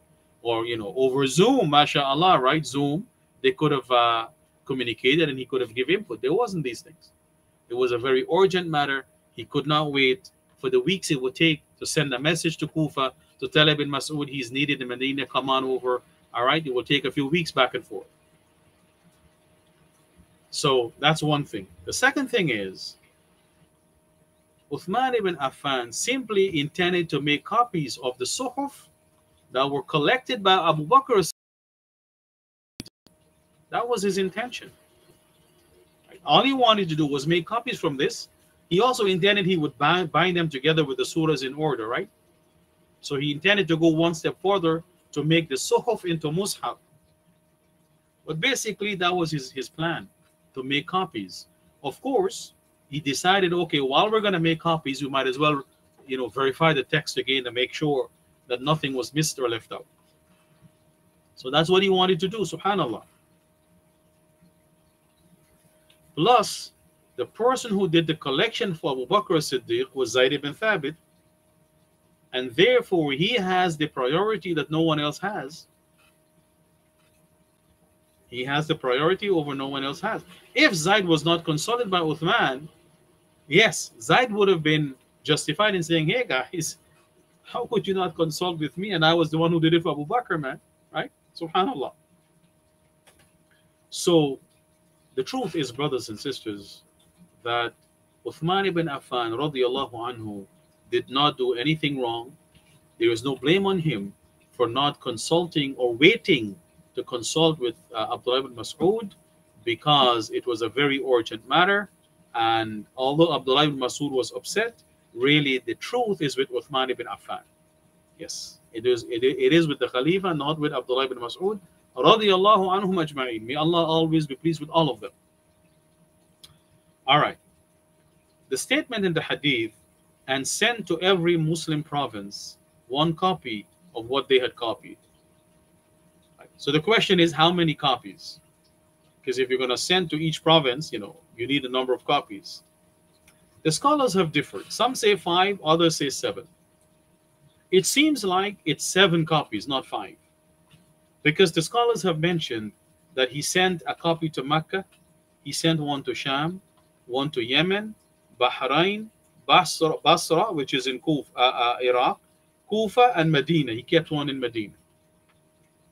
Or you know, over Zoom, mashallah, right? Zoom, they could have uh, communicated and he could have given input. There wasn't these things. It was a very urgent matter. He could not wait for the weeks it would take to send a message to Kufa to tell Ibn Masud he's needed in Medina, come on over. All right, it will take a few weeks back and forth. So that's one thing. The second thing is Uthman ibn Affan simply intended to make copies of the Suhuf that were collected by Abu Bakr. That was his intention. All he wanted to do was make copies from this. He also intended he would bind, bind them together with the surahs in order, right? So he intended to go one step further to make the Suhuf into Mus'haf. But basically, that was his, his plan to make copies. Of course, he decided, okay, while we're going to make copies, we might as well, you know, verify the text again to make sure that nothing was missed or left out. So that's what he wanted to do, subhanAllah. Plus, the person who did the collection for Abu Bakr as-Siddiq was Zayd ibn Thabit. And therefore, he has the priority that no one else has. He has the priority over no one else has. If Zaid was not consulted by Uthman, yes, Zaid would have been justified in saying, hey guys, how could you not consult with me? And I was the one who did it for Abu Bakr, man. Right? Subhanallah. So the truth is, brothers and sisters, that Uthman ibn Affan radiallahu anhu did not do anything wrong. There is no blame on him for not consulting or waiting to consult with uh, Abdullah ibn Mas'ud because it was a very urgent matter. And although Abdullah ibn Mas'ud was upset, really the truth is with Uthman ibn Affan. Yes, it is, it, it is with the Khalifa, not with Abdullah ibn Mas'ud. Radiallahu anhum ajma'in. May Allah always be pleased with all of them. All right. The statement in the hadith, and send to every Muslim province one copy of what they had copied. So the question is how many copies? Because if you're going to send to each province, you know, you need a number of copies. The scholars have differed. Some say five, others say seven. It seems like it's seven copies, not five. Because the scholars have mentioned that he sent a copy to Mecca, he sent one to Sham, one to Yemen, Bahrain, Basra, Basra which is in Kufa, uh, uh, Iraq, Kufa, and Medina. He kept one in Medina.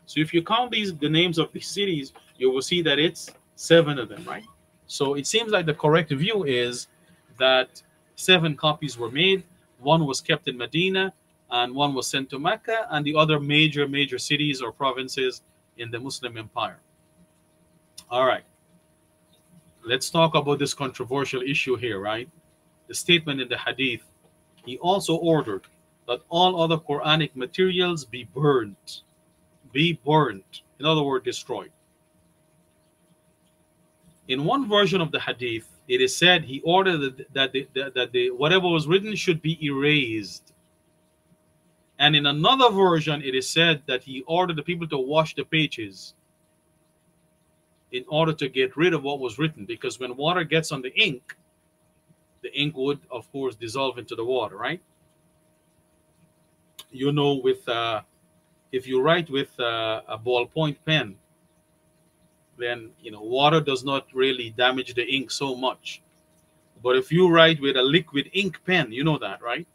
So if you count these the names of the cities, you will see that it's seven of them, right? So it seems like the correct view is that seven copies were made. One was kept in Medina, and one was sent to Mecca, and the other major, major cities or provinces in the Muslim empire. All right. Let's talk about this controversial issue here, right? The statement in the hadith. He also ordered that all other Quranic materials be burned be burned. In other words, destroyed. In one version of the hadith, it is said he ordered that the, that the whatever was written should be erased. And in another version, it is said that he ordered the people to wash the pages in order to get rid of what was written. Because when water gets on the ink, the ink would, of course, dissolve into the water, right? You know, with uh, if you write with a ballpoint pen, then you know water does not really damage the ink so much. But if you write with a liquid ink pen, you know that, right?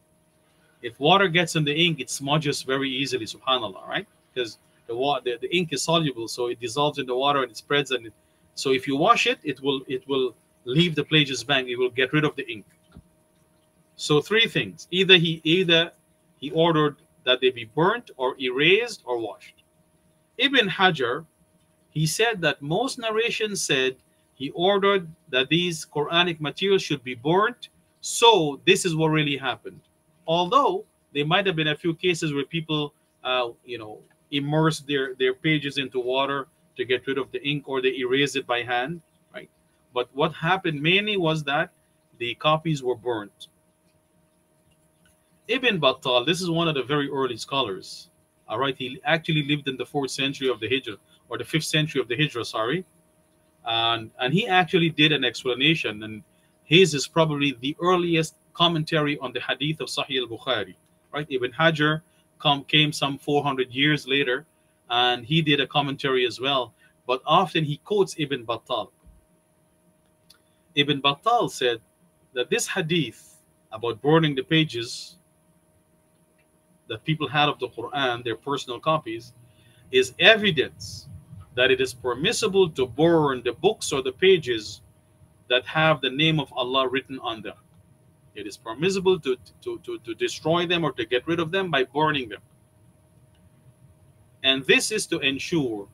If water gets in the ink, it smudges very easily, subhanAllah, right? Because the, water, the, the ink is soluble, so it dissolves in the water and it spreads. And it, so if you wash it, it will it will leave the pages blank. It will get rid of the ink. So three things: either he either he ordered that they be burnt or erased or washed. Ibn Hajar, he said that most narrations said he ordered that these Quranic materials should be burnt. So this is what really happened. Although there might have been a few cases where people, uh, you know, immersed their, their pages into water to get rid of the ink or they erased it by hand, right? But what happened mainly was that the copies were burnt. Ibn Battal, this is one of the very early scholars. All right, he actually lived in the fourth century of the Hijrah, or the fifth century of the Hijrah, sorry. And, and he actually did an explanation, and his is probably the earliest commentary on the hadith of Sahih al-Bukhari. Right, Ibn Hajar come, came some 400 years later, and he did a commentary as well. But often he quotes Ibn Battal. Ibn Battal said that this hadith about burning the pages that people had of the Quran, their personal copies, is evidence that it is permissible to burn the books or the pages that have the name of Allah written on them. It is permissible to, to, to, to destroy them or to get rid of them by burning them. And this is to ensure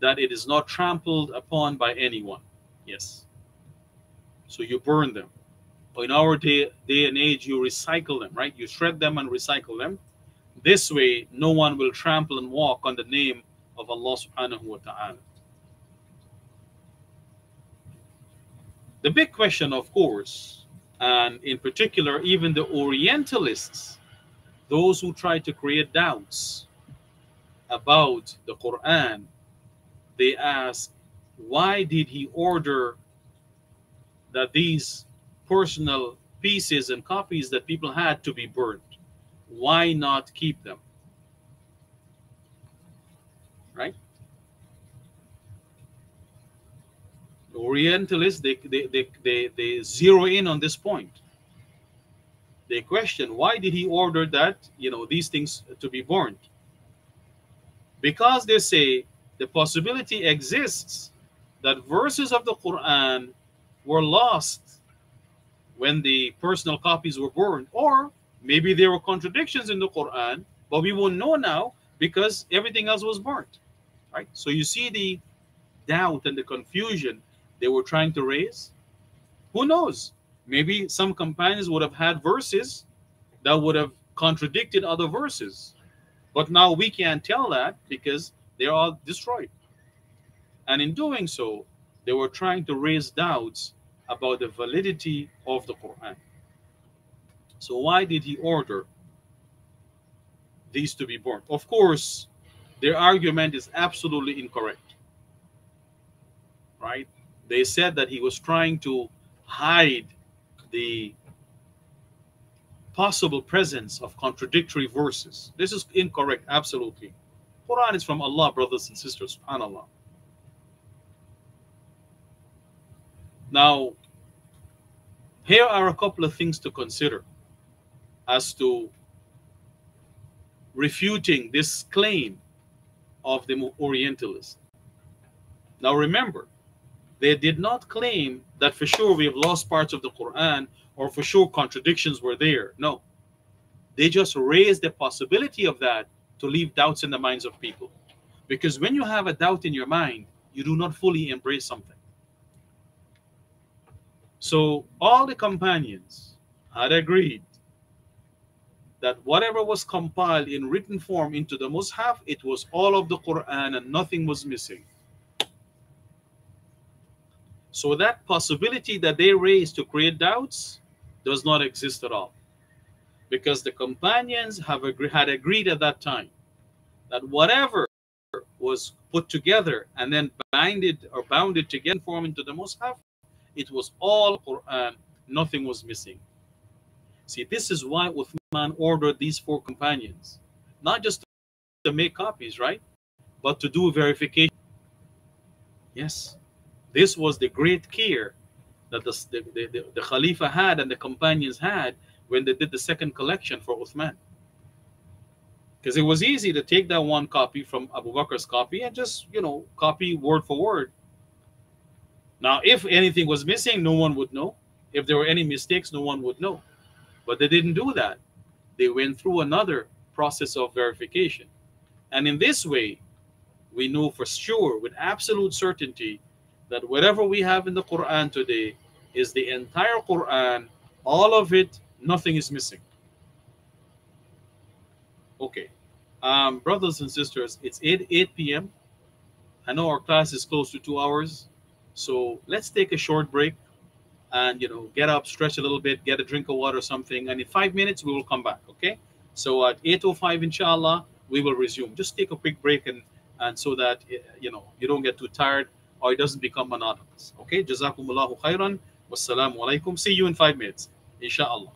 that it is not trampled upon by anyone. Yes. So you burn them. In our day, day and age, you recycle them, right? You shred them and recycle them. This way, no one will trample and walk on the name of Allah subhanahu wa ta'ala. The big question, of course, and in particular, even the Orientalists, those who try to create doubts about the Quran, they ask, why did he order that these personal pieces and copies that people had to be burned? Why not keep them? Right? The Orientalists, they, they, they, they, they zero in on this point. They question, why did he order that, you know, these things to be burned? Because they say the possibility exists that verses of the Quran were lost when the personal copies were burned, or maybe there were contradictions in the Quran, but we won't know now because everything else was burnt. Right? So you see the doubt and the confusion they were trying to raise. Who knows? Maybe some companions would have had verses that would have contradicted other verses. But now we can't tell that because they're all destroyed. And in doing so, they were trying to raise doubts about the validity of the Quran. So why did he order these to be burnt? Of course, their argument is absolutely incorrect. Right? They said that he was trying to hide the possible presence of contradictory verses. This is incorrect, absolutely. Quran is from Allah, brothers and sisters, subhanAllah. Now, here are a couple of things to consider as to refuting this claim of the Orientalists. Now remember, they did not claim that for sure we have lost parts of the Quran or for sure contradictions were there. No. They just raised the possibility of that to leave doubts in the minds of people. Because when you have a doubt in your mind, you do not fully embrace something. So all the companions had agreed that whatever was compiled in written form into the Mus'haf, it was all of the Quran and nothing was missing. So that possibility that they raised to create doubts does not exist at all. Because the companions have agree, had agreed at that time that whatever was put together and then binded or bounded together form into the Mus'haf, it was all Quran, nothing was missing. See, this is why Uthman ordered these four companions, not just to make copies, right? But to do verification. Yes, this was the great care that the, the, the, the Khalifa had and the companions had when they did the second collection for Uthman. Because it was easy to take that one copy from Abu Bakr's copy and just, you know, copy word for word. Now, if anything was missing, no one would know. If there were any mistakes, no one would know. But they didn't do that. They went through another process of verification. And in this way, we know for sure, with absolute certainty, that whatever we have in the Quran today is the entire Quran, all of it, nothing is missing. Okay. Um, brothers and sisters, it's 8, 8 p.m. I know our class is close to two hours. So let's take a short break and you know get up stretch a little bit get a drink of water or something and in five minutes we will come back okay? So at 8.05 inshallah we will resume. Just take a quick break and and so that eh, you know you don't get too tired or it doesn't become monotonous okay? Jazakumullahu khairan. Wassalamu alaikum. See you in five minutes inshallah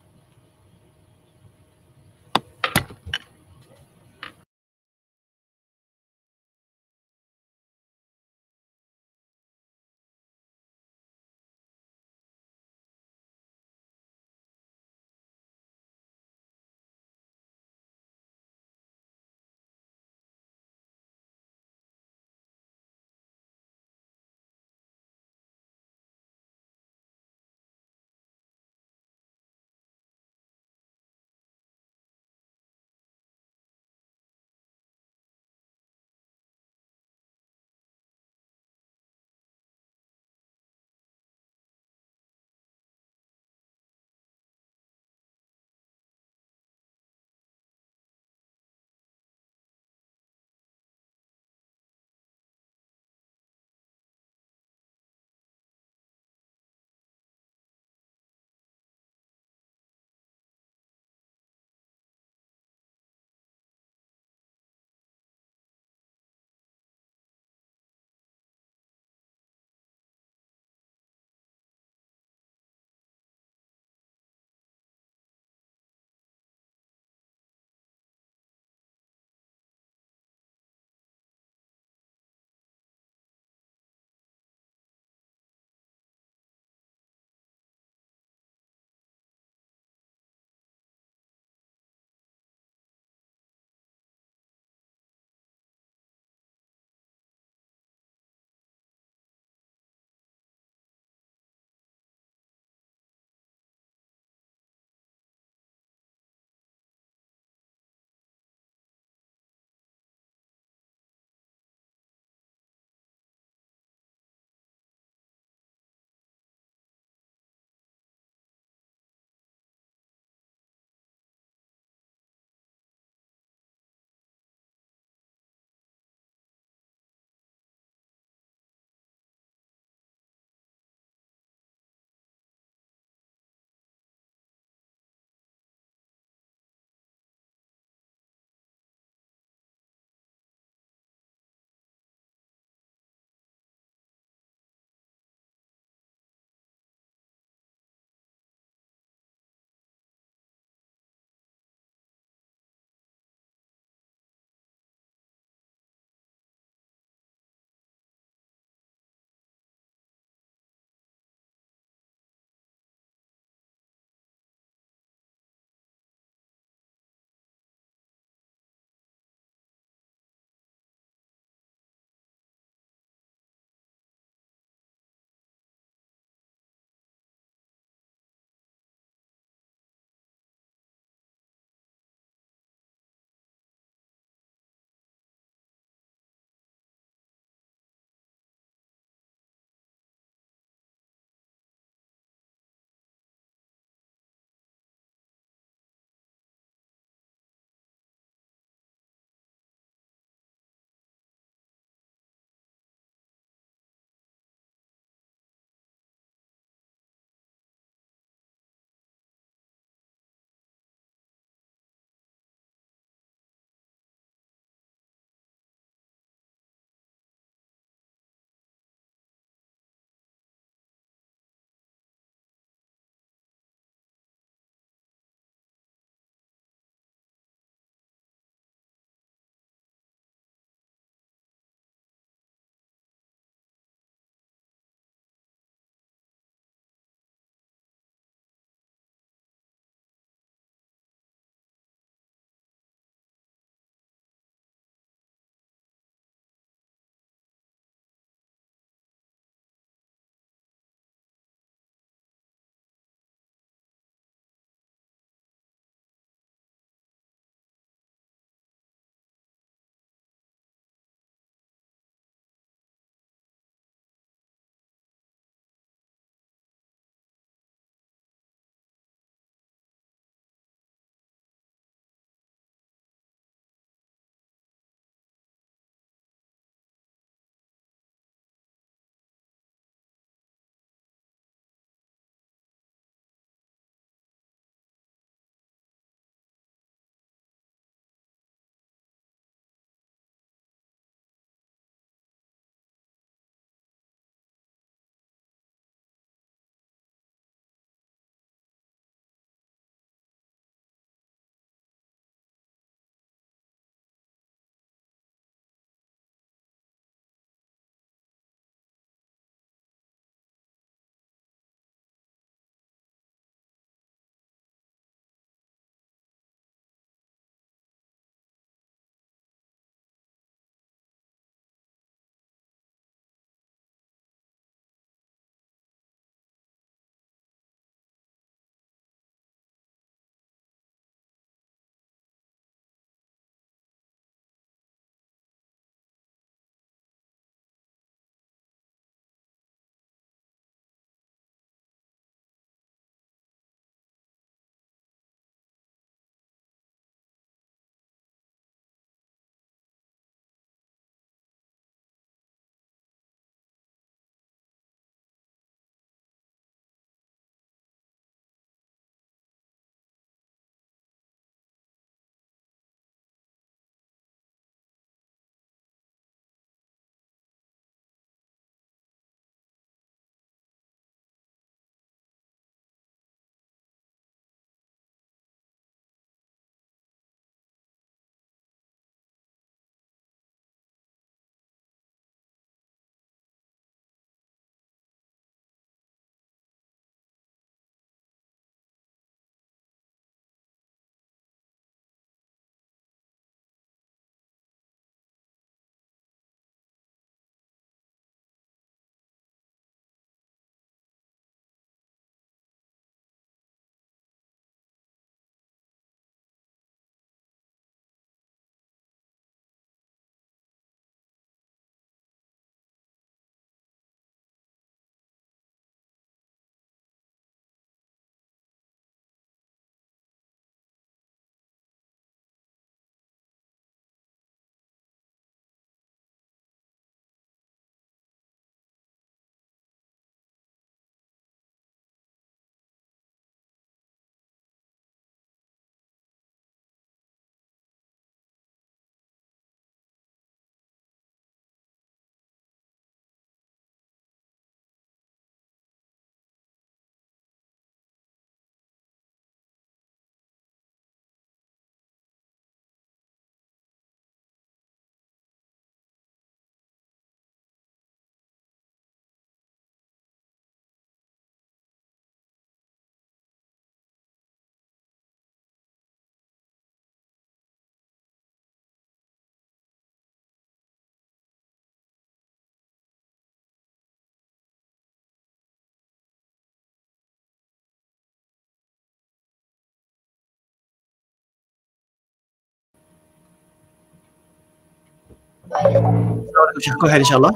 Go ahead, inshallah.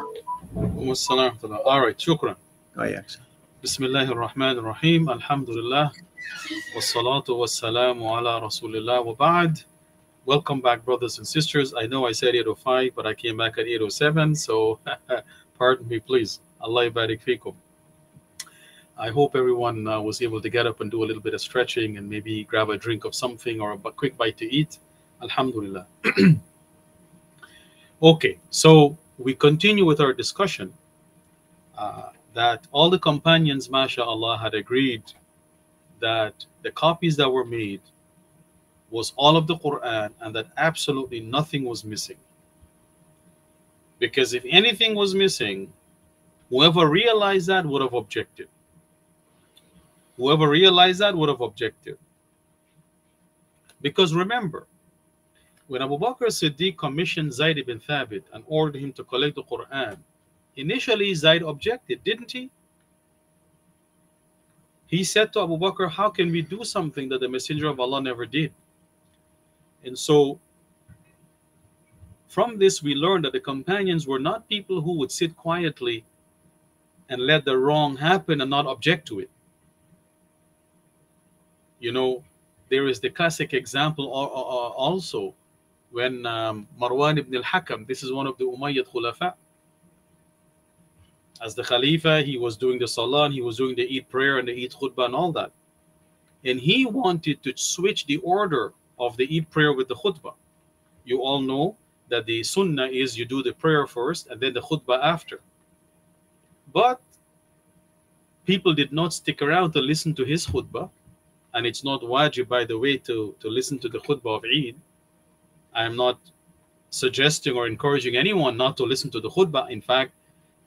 Wassalam. All right, shukran. Oh, yeah. بسم الله الرحمن الرحيم الحمد لله والصلاة والسلام على رسول الله وبعد Welcome back brothers and sisters. I know I said 805 but I came back at 807 so pardon me please. Allah barik fikum. I hope everyone uh, was able to get up and do a little bit of stretching and maybe grab a drink of something or a quick bite to eat. Alhamdulillah. okay, so we continue with our discussion. Uh, that all the companions, mashallah, had agreed that the copies that were made was all of the Quran and that absolutely nothing was missing. Because if anything was missing, whoever realized that would have objected. Whoever realized that would have objected. Because remember, when Abu Bakr Siddiq commissioned Zayd ibn Thabit and ordered him to collect the Quran, Initially, Zaid objected, didn't he? He said to Abu Bakr, How can we do something that the Messenger of Allah never did? And so, from this, we learn that the companions were not people who would sit quietly and let the wrong happen and not object to it. You know, there is the classic example also when um, Marwan ibn al-Hakam, this is one of the Umayyad Khulafa, as the Khalifa, he was doing the Salah, he was doing the Eid prayer and the Eid khutbah and all that. And he wanted to switch the order of the Eid prayer with the khutbah. You all know that the sunnah is you do the prayer first and then the khutbah after. But people did not stick around to listen to his khutbah. And it's not wajib, by the way, to, to listen to the khutbah of Eid. I am not suggesting or encouraging anyone not to listen to the khutbah. In fact,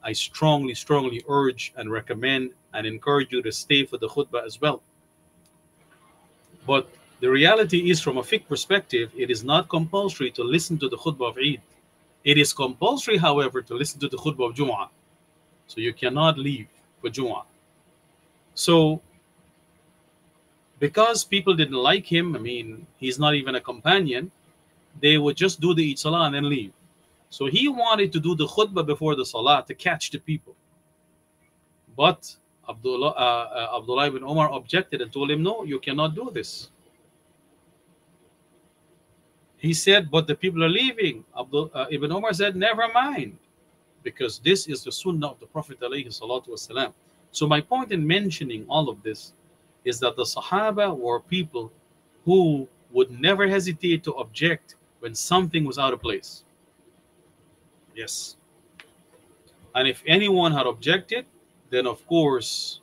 I strongly, strongly urge and recommend and encourage you to stay for the khutbah as well. But the reality is, from a fiqh perspective, it is not compulsory to listen to the khutbah of Eid. It is compulsory, however, to listen to the khutbah of Jum'ah. So you cannot leave for Jum'ah. So, because people didn't like him, I mean, he's not even a companion, they would just do the Eid Salah and then leave. So he wanted to do the khutbah before the salah to catch the people. But Abdullah, uh, uh, Abdullah ibn Omar objected and told him, No, you cannot do this. He said, But the people are leaving. Abdul, uh, ibn Omar said, Never mind, because this is the sunnah of the Prophet. ﷺ. So, my point in mentioning all of this is that the Sahaba were people who would never hesitate to object when something was out of place. Yes. And if anyone had objected, then of course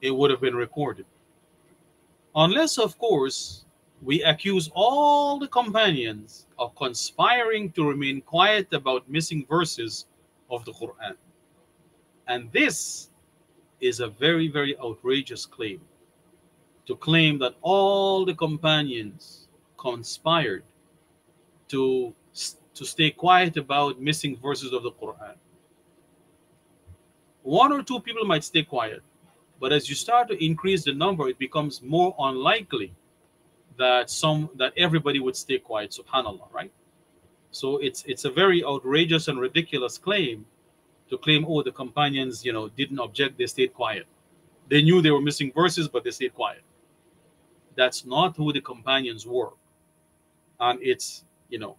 it would have been recorded. Unless, of course, we accuse all the companions of conspiring to remain quiet about missing verses of the Quran. And this is a very, very outrageous claim to claim that all the companions conspired to to stay quiet about missing verses of the Quran. One or two people might stay quiet, but as you start to increase the number, it becomes more unlikely that some that everybody would stay quiet. Subhanallah, right? So it's it's a very outrageous and ridiculous claim to claim, oh, the companions, you know, didn't object, they stayed quiet. They knew they were missing verses, but they stayed quiet. That's not who the companions were. And it's, you know,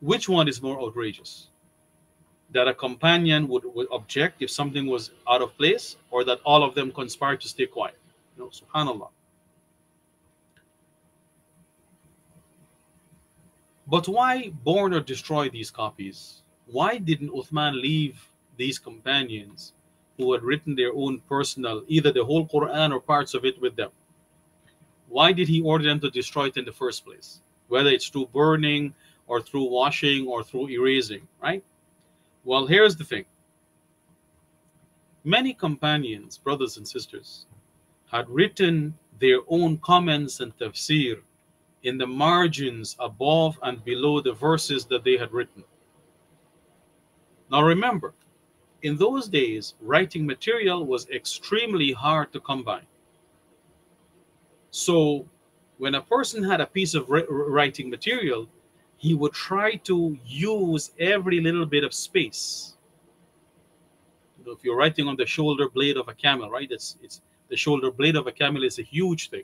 which one is more outrageous? That a companion would, would object if something was out of place, or that all of them conspired to stay quiet? You know, subhanAllah. But why burn or destroy these copies? Why didn't Uthman leave these companions who had written their own personal, either the whole Quran or parts of it with them? Why did he order them to destroy it in the first place? Whether it's through burning, or through washing or through erasing, right? Well, here's the thing. Many companions, brothers and sisters, had written their own comments and tafsir in the margins above and below the verses that they had written. Now remember, in those days, writing material was extremely hard to come by. So when a person had a piece of writing material, he would try to use every little bit of space. If you're writing on the shoulder blade of a camel, right? It's it's the shoulder blade of a camel is a huge thing.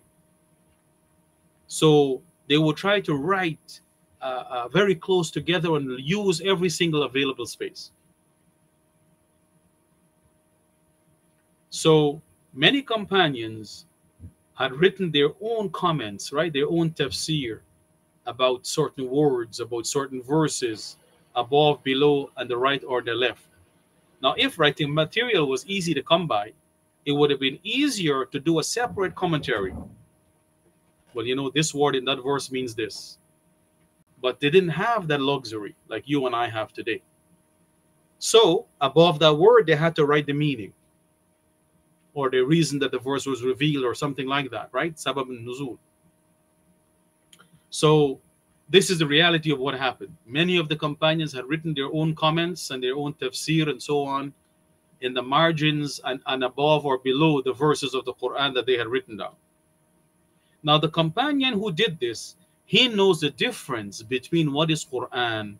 So they will try to write uh, uh, very close together and use every single available space. So many companions had written their own comments, right? Their own tafsir about certain words, about certain verses, above, below, and the right or the left. Now, if writing material was easy to come by, it would have been easier to do a separate commentary. Well, you know, this word in that verse means this. But they didn't have that luxury like you and I have today. So, above that word, they had to write the meaning or the reason that the verse was revealed or something like that, right? Sabab nuzul. So this is the reality of what happened. Many of the companions had written their own comments and their own tafsir and so on in the margins and, and above or below the verses of the Quran that they had written down. Now, the companion who did this, he knows the difference between what is Quran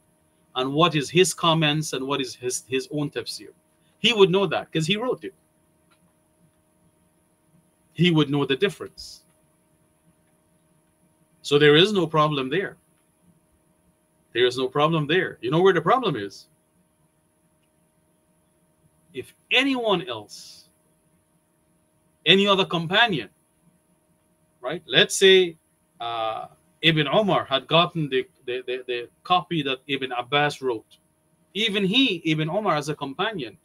and what is his comments and what is his, his own tafsir. He would know that because he wrote it he would know the difference. So there is no problem there. There is no problem there. You know where the problem is? If anyone else, any other companion, right? Let's say uh, Ibn Omar had gotten the, the, the, the copy that Ibn Abbas wrote. Even he, Ibn Omar, as a companion,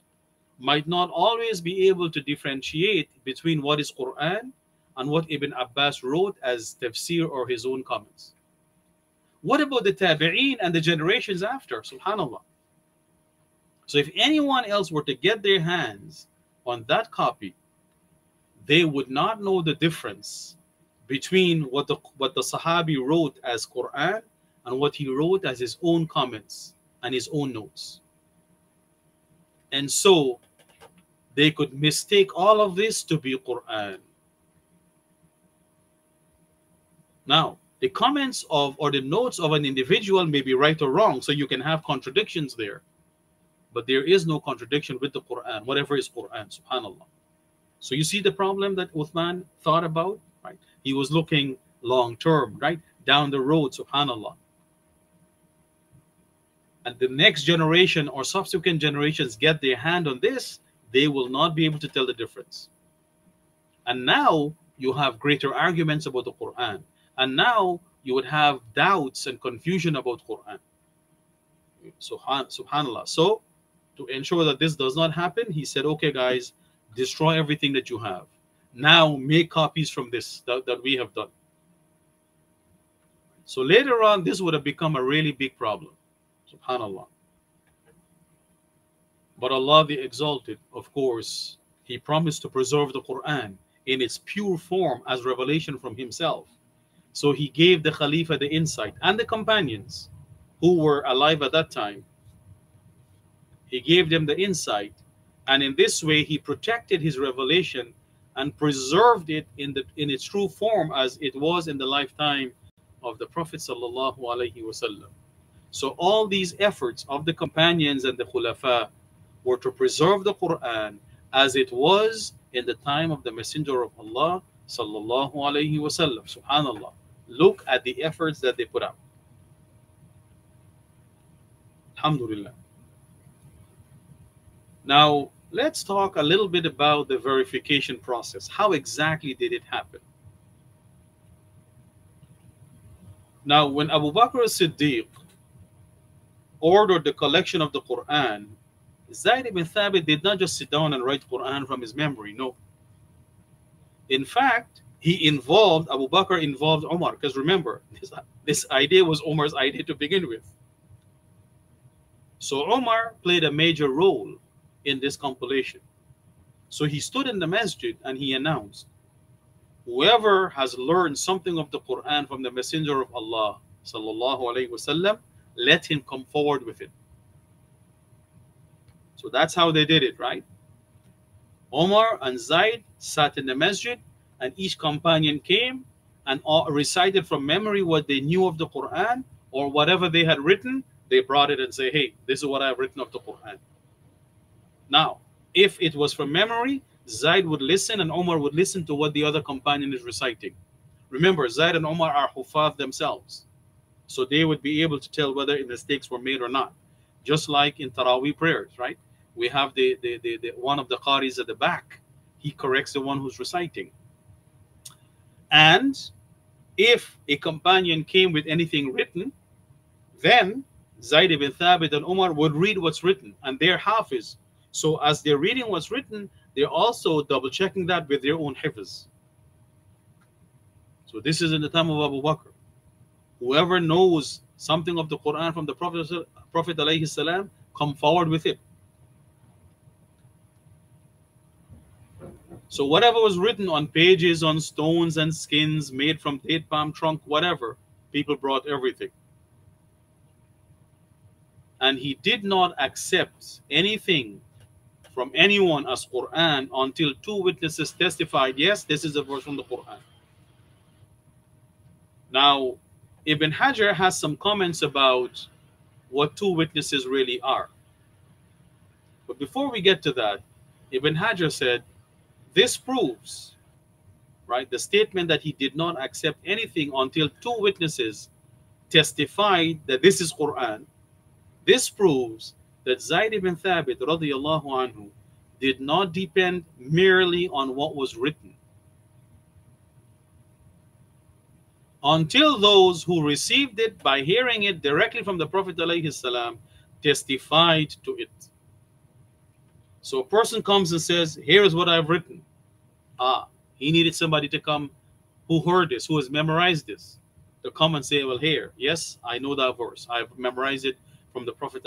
might not always be able to differentiate between what is Quran and what Ibn Abbas wrote as tafsir or his own comments. What about the tabi'een and the generations after? Subhanallah. So if anyone else were to get their hands on that copy, they would not know the difference between what the what the Sahabi wrote as Quran and what he wrote as his own comments and his own notes. And so they could mistake all of this to be Quran. Now, the comments of or the notes of an individual may be right or wrong, so you can have contradictions there. But there is no contradiction with the Quran, whatever is Quran, subhanAllah. So you see the problem that Uthman thought about, right? He was looking long term, right? Down the road, subhanAllah and the next generation or subsequent generations get their hand on this, they will not be able to tell the difference. And now you have greater arguments about the Quran. And now you would have doubts and confusion about Quran. Subhan Subhanallah. So to ensure that this does not happen, he said, okay, guys, destroy everything that you have. Now make copies from this that, that we have done. So later on, this would have become a really big problem. Subhanallah. But Allah the Exalted, of course, He promised to preserve the Quran in its pure form as revelation from Himself. So He gave the Khalifa the insight and the companions who were alive at that time. He gave them the insight, and in this way, He protected His revelation and preserved it in the in its true form as it was in the lifetime of the Prophet sallallahu alaihi wasallam. So all these efforts of the companions and the khulafa were to preserve the Quran as it was in the time of the Messenger of Allah sallallahu alaihi wasallam. Subhanallah. Look at the efforts that they put up. Alhamdulillah. Now, let's talk a little bit about the verification process. How exactly did it happen? Now, when Abu Bakr as-Siddiq ordered the collection of the Quran, Zayd ibn Thabit did not just sit down and write Quran from his memory. No. In fact, he involved Abu Bakr involved Omar because remember this, this idea was Omar's idea to begin with. So Omar played a major role in this compilation. So he stood in the masjid and he announced, whoever has learned something of the Quran from the Messenger of Allah sallallahu alaihi wasallam let him come forward with it. So that's how they did it, right? Omar and Zaid sat in the masjid, and each companion came and uh, recited from memory what they knew of the Quran or whatever they had written, they brought it and say, hey, this is what I've written of the Quran. Now, if it was from memory, Zaid would listen and Omar would listen to what the other companion is reciting. Remember, Zaid and Omar are hufaz themselves. So they would be able to tell whether mistakes were made or not. Just like in Taraweeh prayers, right? We have the, the, the, the one of the qaris at the back. He corrects the one who's reciting. And if a companion came with anything written, then Zaid ibn Thabit and Umar would read what's written, and they're hafiz. So as they're reading what's written, they're also double checking that with their own hafiz. So this is in the time of Abu Bakr. Whoever knows something of the Quran from the Prophet, Prophet salam, come forward with it. So whatever was written on pages, on stones and skins made from date palm trunk, whatever, people brought everything. And he did not accept anything from anyone as Quran until two witnesses testified, yes, this is a verse from the Quran. Now, Ibn Hajar has some comments about what two witnesses really are. But before we get to that, Ibn Hajar said, this proves, right, the statement that he did not accept anything until two witnesses testified that this is Quran. This proves that Zayd ibn Thabit radiallahu anhu did not depend merely on what was written. Until those who received it by hearing it directly from the Prophet salam testified to it. So a person comes and says, Here is what I've written. Ah, he needed somebody to come who heard this, who has memorized this, to come and say, Well, here, yes, I know that verse. I've memorized it from the Prophet.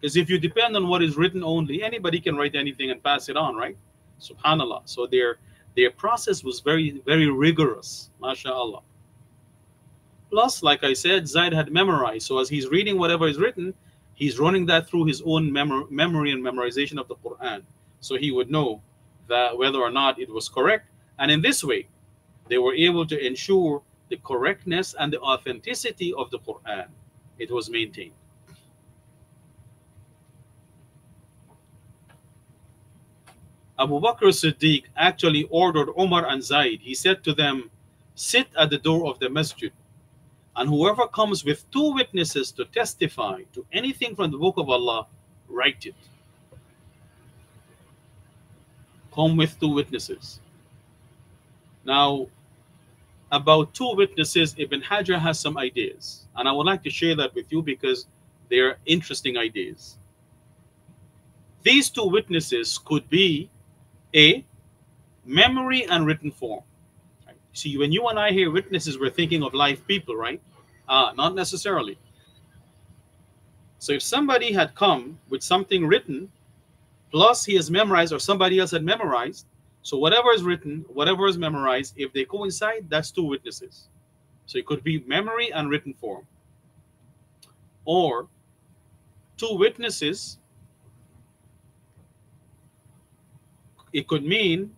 Because if you depend on what is written only, anybody can write anything and pass it on, right? Subhanallah. So their their process was very, very rigorous. MashaAllah. Plus, like I said, Zaid had memorized. So as he's reading whatever is written, he's running that through his own mem memory and memorization of the Quran. So he would know that whether or not it was correct. And in this way, they were able to ensure the correctness and the authenticity of the Quran. It was maintained. Abu Bakr Siddiq actually ordered Omar and Zaid. He said to them, Sit at the door of the masjid, and whoever comes with two witnesses to testify to anything from the book of Allah, write it. Come with two witnesses. Now, about two witnesses, Ibn Hajar has some ideas, and I would like to share that with you because they're interesting ideas. These two witnesses could be a, memory and written form. See, when you and I hear witnesses, we're thinking of live people, right? Uh, not necessarily. So if somebody had come with something written, plus he has memorized or somebody else had memorized, so whatever is written, whatever is memorized, if they coincide, that's two witnesses. So it could be memory and written form. Or two witnesses it could mean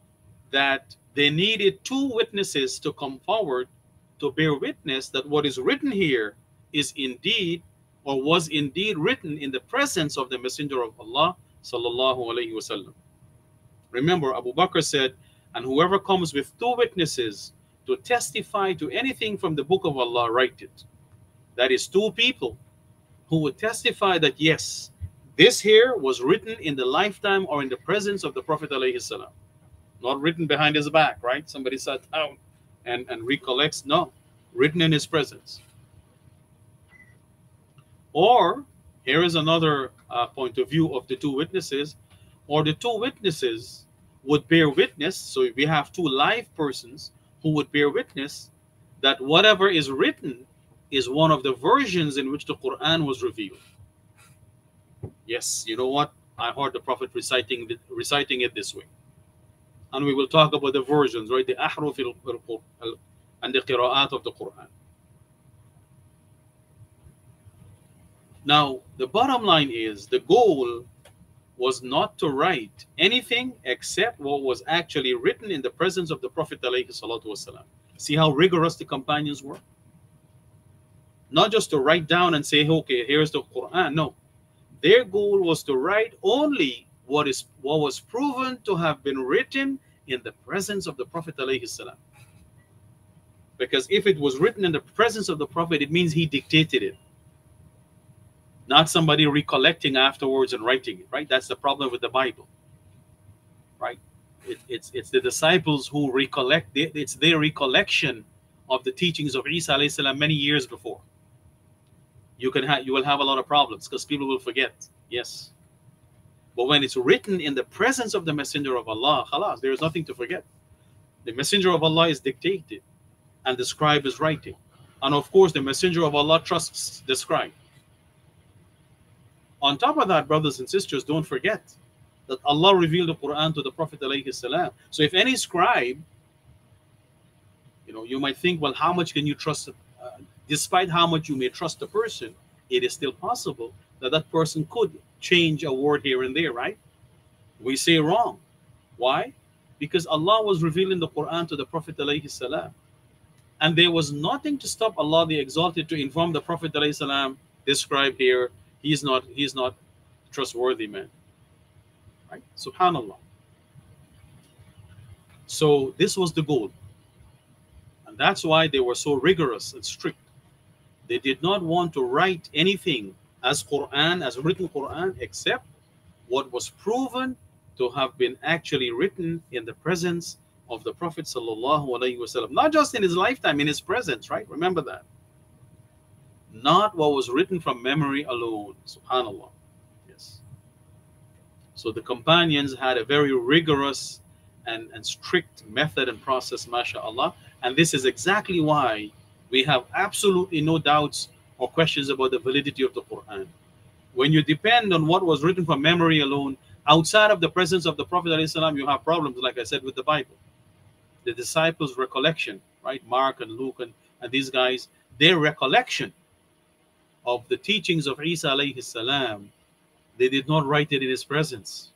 that they needed two witnesses to come forward to bear witness that what is written here is indeed or was indeed written in the presence of the messenger of Allah sallallahu alaihi wasallam remember Abu Bakr said and whoever comes with two witnesses to testify to anything from the book of Allah write it. That is two people who would testify that yes this here was written in the lifetime or in the presence of the Prophet salam, not written behind his back, right? Somebody sat down and, and recollects. No, written in his presence. Or here is another uh, point of view of the two witnesses, or the two witnesses would bear witness. So we have two live persons who would bear witness that whatever is written is one of the versions in which the Quran was revealed. Yes, you know what? I heard the Prophet reciting reciting it this way. And we will talk about the versions, right? The ahruf and the qira'at of the Quran. Now, the bottom line is the goal was not to write anything except what was actually written in the presence of the Prophet. See how rigorous the companions were? not just to write down and say, okay, here's the Quran. No, their goal was to write only what is what was proven to have been written in the presence of the Prophet. Because if it was written in the presence of the Prophet, it means he dictated it, not somebody recollecting afterwards and writing it. Right? That's the problem with the Bible. Right? It, it's it's the disciples who recollect. It's their recollection of the teachings of Isa salam many years before you can have you will have a lot of problems because people will forget. Yes. But when it's written in the presence of the Messenger of Allah, there is nothing to forget. The Messenger of Allah is dictated and the scribe is writing. And of course, the Messenger of Allah trusts the scribe. On top of that, brothers and sisters, don't forget that Allah revealed the Quran to the Prophet. So if any scribe, you know, you might think, well, how much can you trust uh, despite how much you may trust a person, it is still possible that that person could change a word here and there, right? We say wrong. Why? Because Allah was revealing the Quran to the Prophet salam, and there was nothing to stop Allah the Exalted to inform the Prophet salam, describe here, he's not he's not trustworthy man. Right? Subhanallah. So this was the goal. And that's why they were so rigorous and strict they did not want to write anything as Quran, as written Quran, except what was proven to have been actually written in the presence of the Prophet wasallam. Not just in his lifetime, in his presence, right? Remember that. Not what was written from memory alone. Subhanallah. Yes. So the companions had a very rigorous and, and strict method and process, mashallah. And this is exactly why we have absolutely no doubts or questions about the validity of the Quran. When you depend on what was written from memory alone, outside of the presence of the Prophet ﷺ, you have problems, like I said, with the Bible. The disciples' recollection, right? Mark and Luke and, and these guys, their recollection of the teachings of Isa they did not write it in his presence.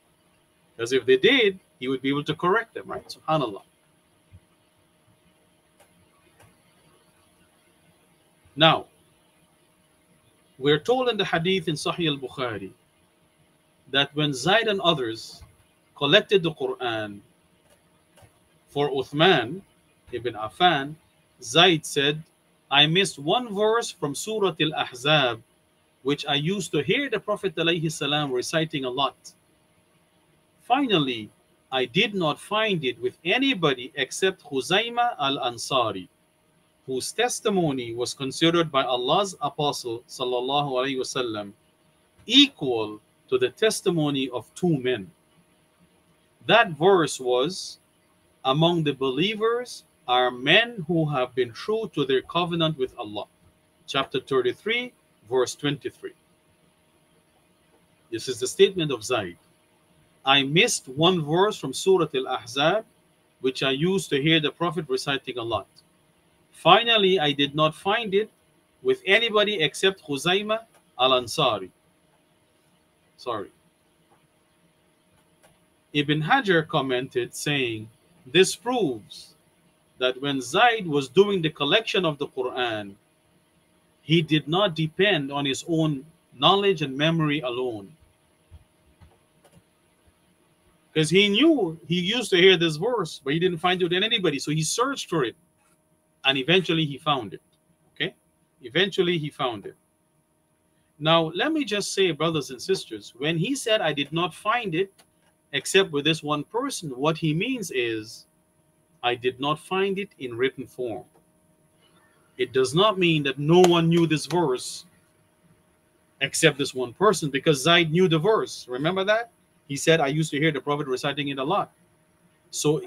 Because if they did, he would be able to correct them, right? SubhanAllah. Now, we're told in the hadith in Sahih al-Bukhari that when Zaid and others collected the Quran for Uthman ibn Affan, Zaid said, I missed one verse from Surah Al-Ahzab, which I used to hear the Prophet salam reciting a lot. Finally, I did not find it with anybody except Khuzaima al-Ansari whose testimony was considered by Allah's apostle sallallahu alaihi wasallam equal to the testimony of two men. That verse was among the believers are men who have been true to their covenant with Allah. Chapter 33, verse 23. This is the statement of Zaid. I missed one verse from Surah Al Ahzab, which I used to hear the Prophet reciting a lot. Finally, I did not find it with anybody except Khuzaima al-Ansari. Sorry. Ibn Hajar commented saying, this proves that when Zaid was doing the collection of the Quran, he did not depend on his own knowledge and memory alone. Because he knew he used to hear this verse, but he didn't find it in anybody. So he searched for it and eventually he found it. Okay? Eventually he found it. Now, let me just say, brothers and sisters, when he said, I did not find it except with this one person, what he means is, I did not find it in written form. It does not mean that no one knew this verse except this one person because Zaid knew the verse. Remember that? He said, I used to hear the Prophet reciting it a lot. So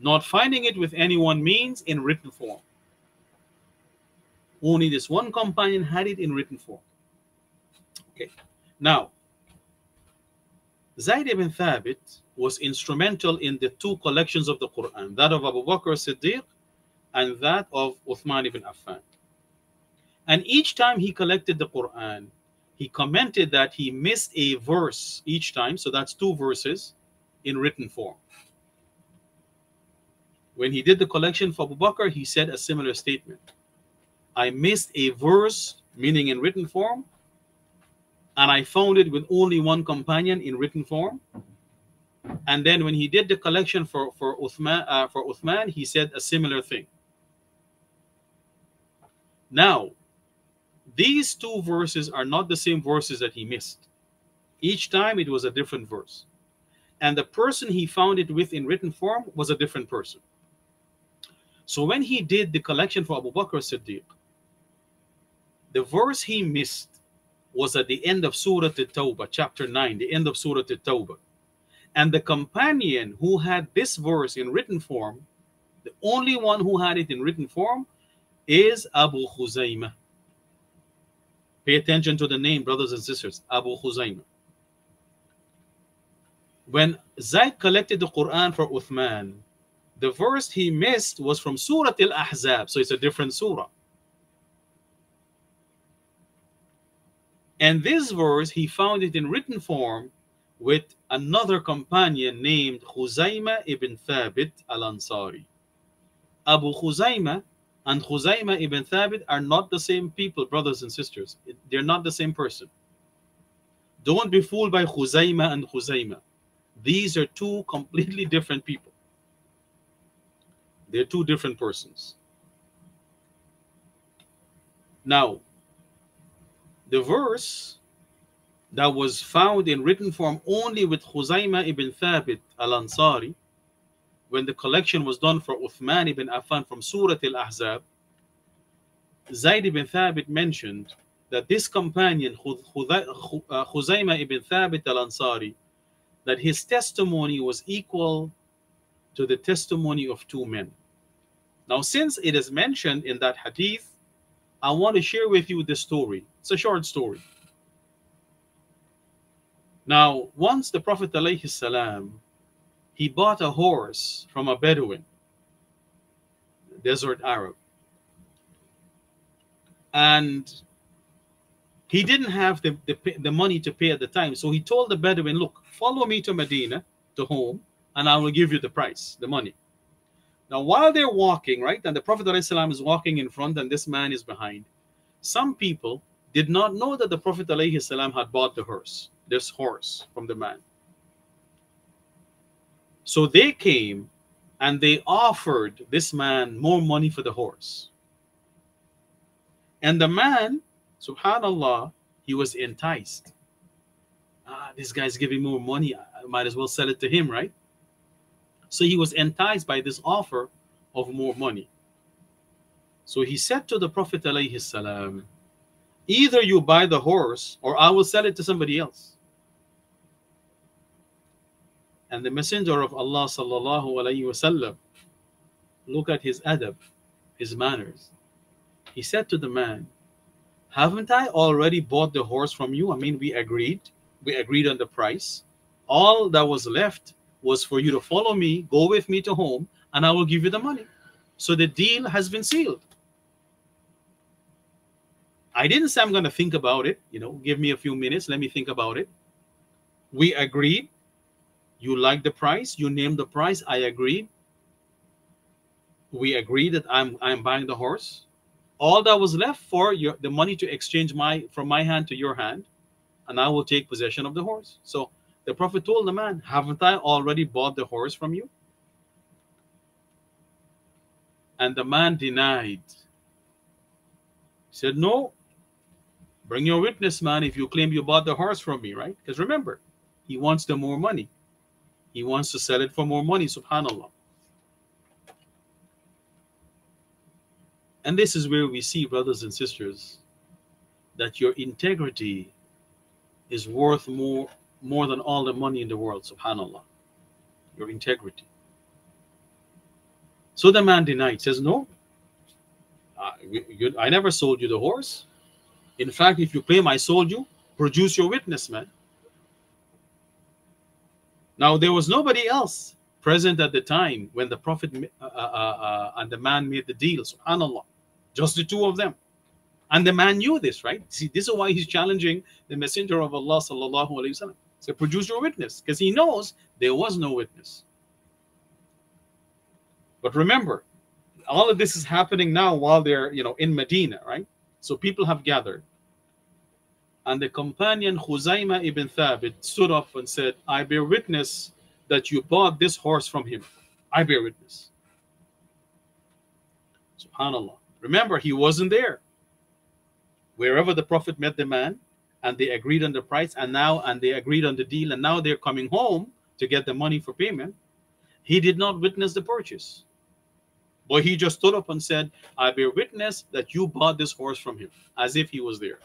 not finding it with anyone means in written form. Only this one companion had it in written form. Okay. Now, Zayd ibn Thabit was instrumental in the two collections of the Quran, that of Abu Bakr Siddiq and that of Uthman ibn Affan. And each time he collected the Quran, he commented that he missed a verse each time, so that's two verses in written form. When he did the collection for Abu Bakr, he said a similar statement. I missed a verse, meaning in written form, and I found it with only one companion in written form. And then when he did the collection for for Uthman, uh, for Uthman, he said a similar thing. Now, these two verses are not the same verses that he missed. Each time it was a different verse. And the person he found it with in written form was a different person. So when he did the collection for Abu Bakr Siddiq, the verse he missed was at the end of Surah At-Tawbah, chapter 9, the end of Surah At-Tawbah. And the companion who had this verse in written form, the only one who had it in written form, is Abu Khuzaymah. Pay attention to the name, brothers and sisters, Abu Khuzaymah. When Zayd collected the Quran for Uthman, the verse he missed was from Surah Al-Ahzab, so it's a different surah. And this verse, he found it in written form with another companion named Khuzayma ibn Thabit al-Ansari. Abu Khuzayma and Khuzayma ibn Thabit are not the same people, brothers and sisters. They're not the same person. Don't be fooled by Khuzayma and Khuzayma. These are two completely different people. They're two different persons. Now, the verse that was found in written form only with Khuzayma ibn Thabit al-Ansari when the collection was done for Uthman ibn Affan from Surah Al-Ahzab Zayd ibn Thabit mentioned that this companion uh, Khuzayma ibn Thabit al-Ansari that his testimony was equal to the testimony of two men now since it is mentioned in that hadith I want to share with you this story it's a short story now, once the Prophet ﷺ, he bought a horse from a Bedouin, desert Arab. And he didn't have the, the, the money to pay at the time. So he told the Bedouin, look, follow me to Medina, to home, and I will give you the price, the money. Now, while they're walking, right, and the Prophet ﷺ is walking in front and this man is behind, some people did not know that the Prophet ﷺ had bought the horse this horse from the man. So they came and they offered this man more money for the horse. And the man, subhanallah, he was enticed. Ah, this guy's giving more money. I might as well sell it to him, right? So he was enticed by this offer of more money. So he said to the Prophet, salam, either you buy the horse or I will sell it to somebody else. And the Messenger of Allah sallallahu alayhi look at his adab, his manners. He said to the man, haven't I already bought the horse from you? I mean, we agreed. We agreed on the price. All that was left was for you to follow me, go with me to home, and I will give you the money. So the deal has been sealed. I didn't say I'm going to think about it. You know, give me a few minutes. Let me think about it. We agreed. You like the price, you name the price, I agree. We agree that I'm I'm buying the horse. All that was left for your the money to exchange my from my hand to your hand, and I will take possession of the horse. So the Prophet told the man, Haven't I already bought the horse from you? And the man denied. He said, No, bring your witness, man, if you claim you bought the horse from me, right? Because remember, he wants the more money. He wants to sell it for more money, subhanAllah. And this is where we see, brothers and sisters, that your integrity is worth more, more than all the money in the world, subhanAllah. Your integrity. So the man denied, says, No, uh, you, I never sold you the horse. In fact, if you claim I sold you, produce your witness, man. Now, there was nobody else present at the time when the Prophet uh, uh, uh, and the man made the deal, subhanAllah. Just the two of them. And the man knew this, right? See, this is why he's challenging the Messenger of Allah, sallallahu alayhi wasallam. So produce your witness, because he knows there was no witness. But remember, all of this is happening now while they're, you know, in Medina, right? So people have gathered. And the companion Khuzaima ibn Thabit stood up and said, I bear witness that you bought this horse from him. I bear witness. Subhanallah. Remember, he wasn't there. Wherever the Prophet met the man, and they agreed on the price, and now and they agreed on the deal, and now they're coming home to get the money for payment. He did not witness the purchase. But he just stood up and said, I bear witness that you bought this horse from him, as if he was there.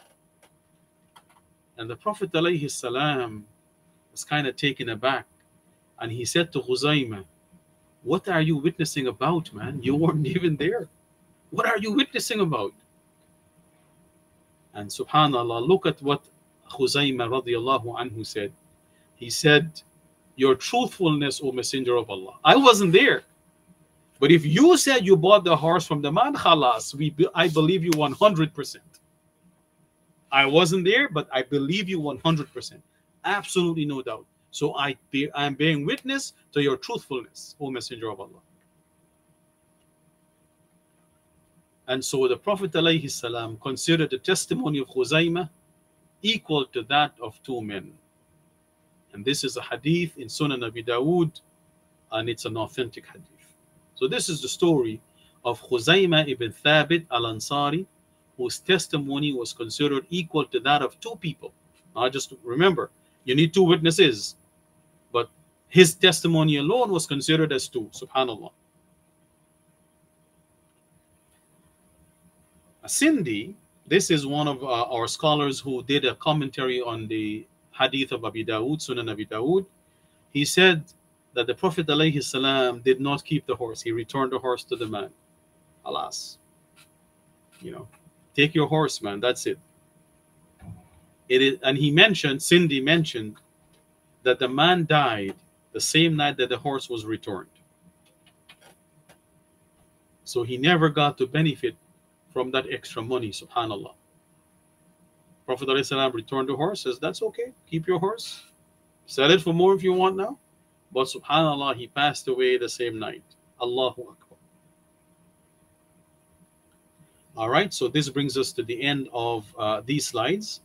And the Prophet ﷺ was kind of taken aback. And he said to Khuzaimah, What are you witnessing about, man? You weren't even there. What are you witnessing about? And subhanAllah, look at what Khuzaimah radiallahu anhu said. He said, Your truthfulness, O Messenger of Allah. I wasn't there. But if you said you bought the horse from the man, khalas, we I believe you 100%. I wasn't there, but I believe you 100%. Absolutely no doubt. So I be, I'm bearing witness to your truthfulness, O Messenger of Allah. And so the Prophet ﷺ considered the testimony of Khuzaimah equal to that of two men. And this is a hadith in Sunan Abi Dawood, and it's an authentic hadith. So this is the story of Khuzaimah ibn Thabit al-Ansari, whose testimony was considered equal to that of two people. Now just remember, you need two witnesses, but his testimony alone was considered as two, subhanAllah. Sindi, this is one of uh, our scholars who did a commentary on the hadith of Abi Dawood, Sunan Abi Dawood. He said that the Prophet ﷺ did not keep the horse. He returned the horse to the man. Alas. You know, take your horse, man. That's it. It is, and he mentioned, Sindi mentioned that the man died the same night that the horse was returned. So he never got to benefit from that extra money, subhanAllah. Prophet returned the horse, says, That's okay, keep your horse. Sell it for more if you want now. But subhanAllah, he passed away the same night. Allahu Akbar. All right, so this brings us to the end of uh, these slides.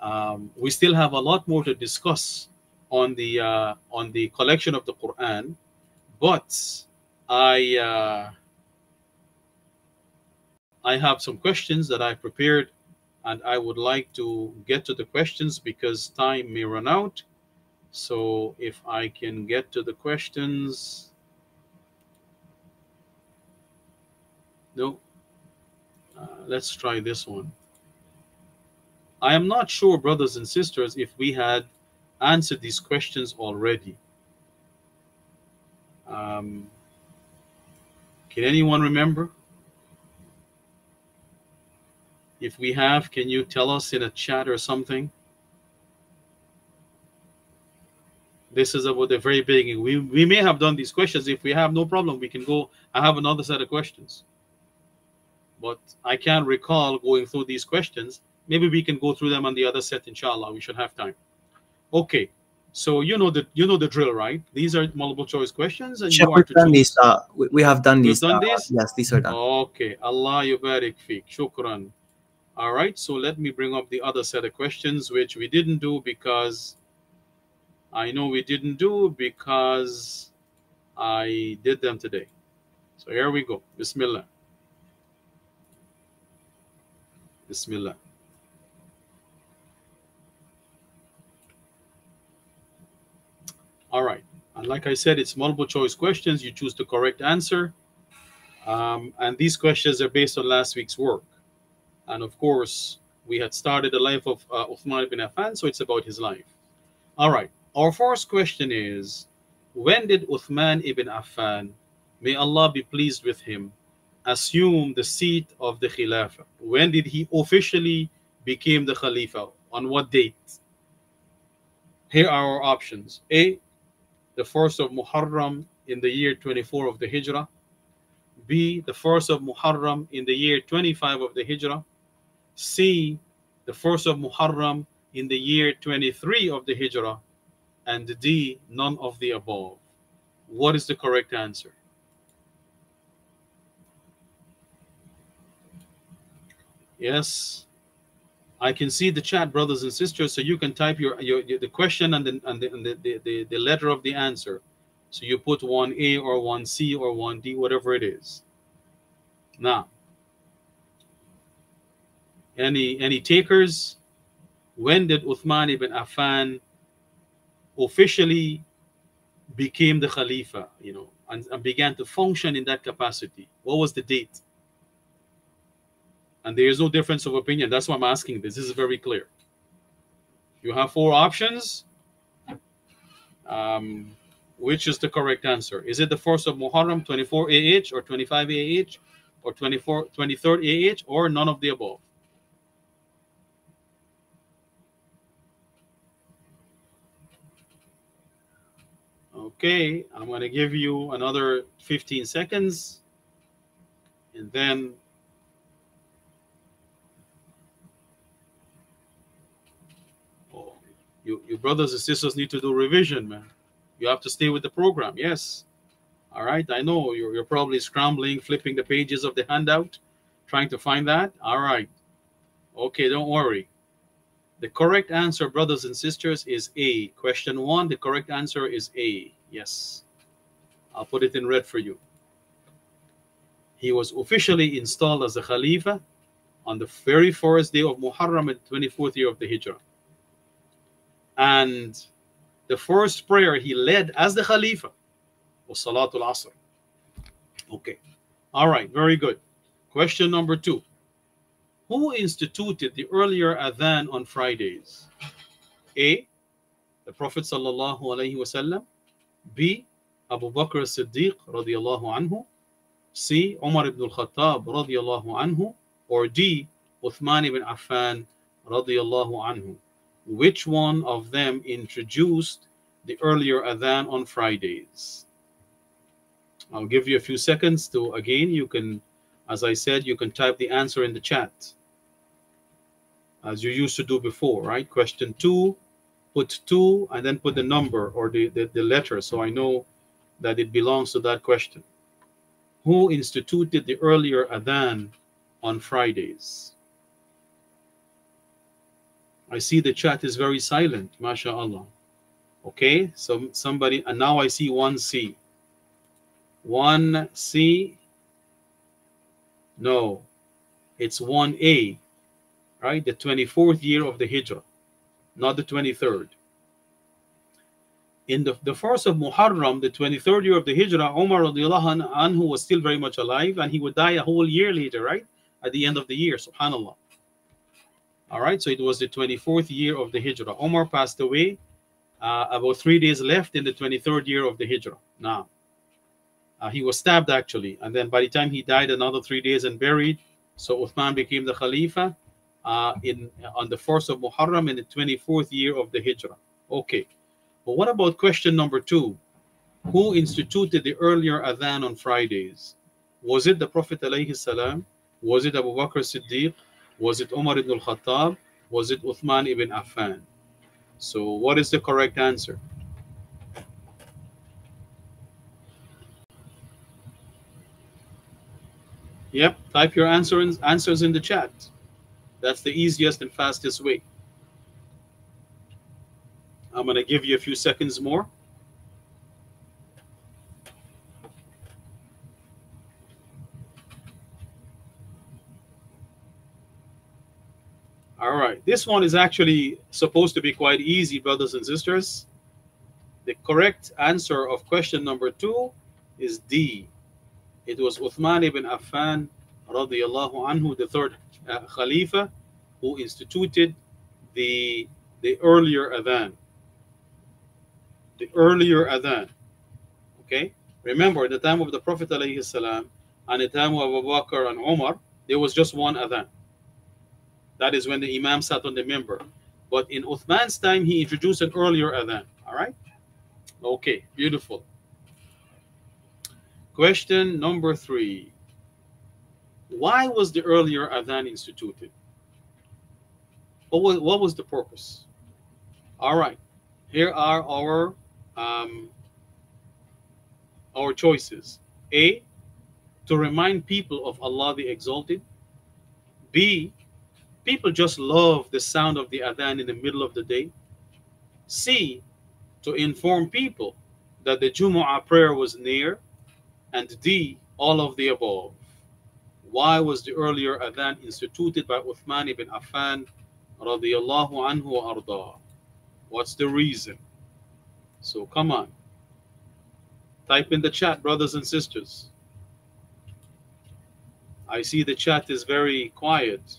Um, we still have a lot more to discuss on the uh, on the collection of the Quran, but I uh, I have some questions that I prepared and I would like to get to the questions because time may run out. So if I can get to the questions. No. Uh, let's try this one. I am not sure, brothers and sisters, if we had answered these questions already. Um, can anyone remember? If we have, can you tell us in a chat or something? This is about the very beginning. We, we may have done these questions. If we have, no problem. We can go. I have another set of questions. But I can't recall going through these questions. Maybe we can go through them on the other set, inshallah. We should have time. Okay. So you know the you know the drill, right? These are multiple choice questions, and you are to done these. Uh, we, we have done these. Done uh? Yes, these are done. Okay. Allah yubarik fik. Shukran. All right, so let me bring up the other set of questions, which we didn't do because I know we didn't do because I did them today. So here we go. Bismillah. Bismillah. All right. And like I said, it's multiple choice questions. You choose the correct answer. Um, and these questions are based on last week's work. And of course, we had started the life of uh, Uthman ibn Affan, so it's about his life. All right. Our first question is When did Uthman ibn Affan, may Allah be pleased with him, assume the seat of the Khilafah? When did he officially became the Khalifa? On what date? Here are our options A. The first of Muharram in the year 24 of the Hijrah. B. The first of Muharram in the year 25 of the Hijrah see the first of Muharram in the year 23 of the Hijrah, and D, none of the above. What is the correct answer? Yes, I can see the chat, brothers and sisters, so you can type your, your, your the question and, the, and, the, and the, the, the letter of the answer. So you put 1A or 1C or 1D, whatever it is. Now, any any takers? When did Uthman ibn Affan officially became the Khalifa, you know, and, and began to function in that capacity? What was the date? And there is no difference of opinion. That's why I'm asking this. This is very clear. You have four options. Um, which is the correct answer? Is it the 1st of Muharram, 24 AH, or 25 AH, or 24, 23rd AH, or none of the above? Okay, I'm going to give you another 15 seconds. And then oh, you, your brothers and sisters need to do revision, man. You have to stay with the program. Yes. All right. I know you're, you're probably scrambling, flipping the pages of the handout, trying to find that. All right. Okay, don't worry. The correct answer, brothers and sisters, is A. Question one, the correct answer is A. Yes. I'll put it in red for you. He was officially installed as a Khalifa on the very first day of Muharram, the 24th year of the Hijrah. And the first prayer he led as the Khalifa was Salatul Asr. Okay. All right, very good. Question number two. Who instituted the earlier adhan on Fridays? A. The Prophet sallallahu alaihi wasallam. B. Abu Bakr as-Siddiq radiyallahu anhu. C. Umar ibn al-Khattab radiyallahu anhu. Or D. Uthman ibn Affan radiyallahu anhu. Which one of them introduced the earlier adhan on Fridays? I'll give you a few seconds to, again, you can as I said, you can type the answer in the chat as you used to do before, right? Question two, put two and then put the number or the, the, the letter so I know that it belongs to that question. Who instituted the earlier adhan on Fridays? I see the chat is very silent, mashallah. Okay, so somebody, and now I see 1C. 1C no, it's 1A, right? The 24th year of the Hijrah, not the 23rd. In the, the first of Muharram, the 23rd year of the Hijrah, Umar anhu was still very much alive and he would die a whole year later, right? At the end of the year, subhanAllah. All right, so it was the 24th year of the Hijrah. Umar passed away uh, about three days left in the 23rd year of the Hijrah. Now, uh, he was stabbed actually, and then by the time he died, another three days and buried. So Uthman became the Khalifa uh, in on the first of Muharram in the 24th year of the Hijrah. Okay, but what about question number two? Who instituted the earlier adhan on Fridays? Was it the Prophet alayhi salam? Was it Abu Bakr Siddiq? Was it Umar ibn al-Khattab? Was it Uthman ibn Affan? So what is the correct answer? Yep, type your answers answers in the chat. That's the easiest and fastest way. I'm going to give you a few seconds more. All right, this one is actually supposed to be quite easy, brothers and sisters. The correct answer of question number two is D. It was Uthman ibn Affan radiallahu anhu, the third uh, Khalifa, who instituted the, the earlier adhan. The earlier adhan. Okay? Remember, the time of the Prophet salam, and the time of Abu Bakr and Umar, there was just one adhan. That is when the Imam sat on the minbar. But in Uthman's time, he introduced an earlier adhan. All right? Okay, beautiful. Question number three. Why was the earlier Adhan instituted? What was, what was the purpose? All right. Here are our um, our choices. A, to remind people of Allah the Exalted. B, people just love the sound of the adhan in the middle of the day. C, to inform people that the Jumu'ah prayer was near. And D, all of the above. Why was the earlier adhan instituted by Uthman ibn Affan radiyallahu anhu arda? What's the reason? So come on. Type in the chat, brothers and sisters. I see the chat is very quiet.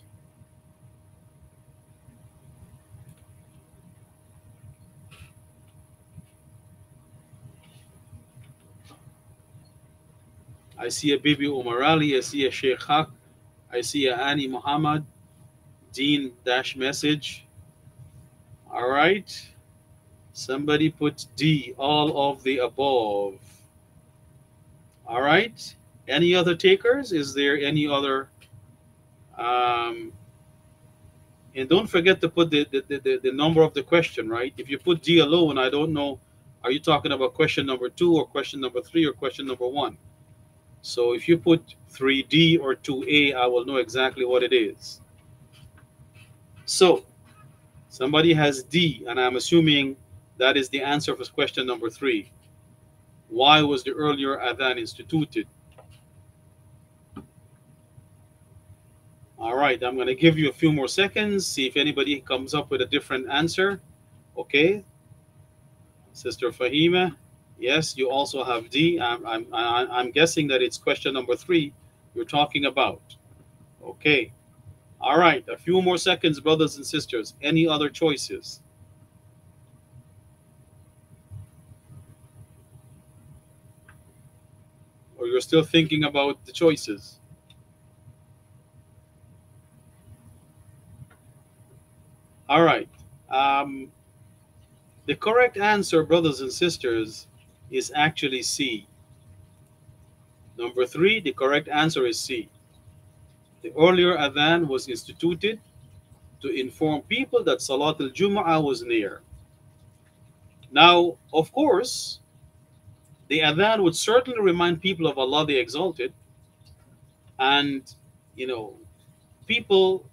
I see a Bibi Umar Ali, I see a Sheikh Haq, I see a Annie Muhammad, Dean dash message. All right. Somebody put D, all of the above. All right. Any other takers? Is there any other? Um, and don't forget to put the, the, the, the number of the question, right? If you put D alone, I don't know, are you talking about question number two or question number three or question number one? So if you put 3D or 2A, I will know exactly what it is. So somebody has D, and I'm assuming that is the answer for question number three. Why was the earlier adhan instituted? All right, I'm going to give you a few more seconds, see if anybody comes up with a different answer. Okay. Sister Fahima, yes, you also have D. I'm, I'm, I'm guessing that it's question number three you're talking about. Okay. All right, a few more seconds, brothers and sisters. Any other choices? Or you're still thinking about the choices? All right. Um, the correct answer, brothers and sisters, is actually C. Number three, the correct answer is C. The earlier adhan was instituted to inform people that Salat al-Jum'ah was near. Now, of course, the adhan would certainly remind people of Allah the Exalted. And, you know, people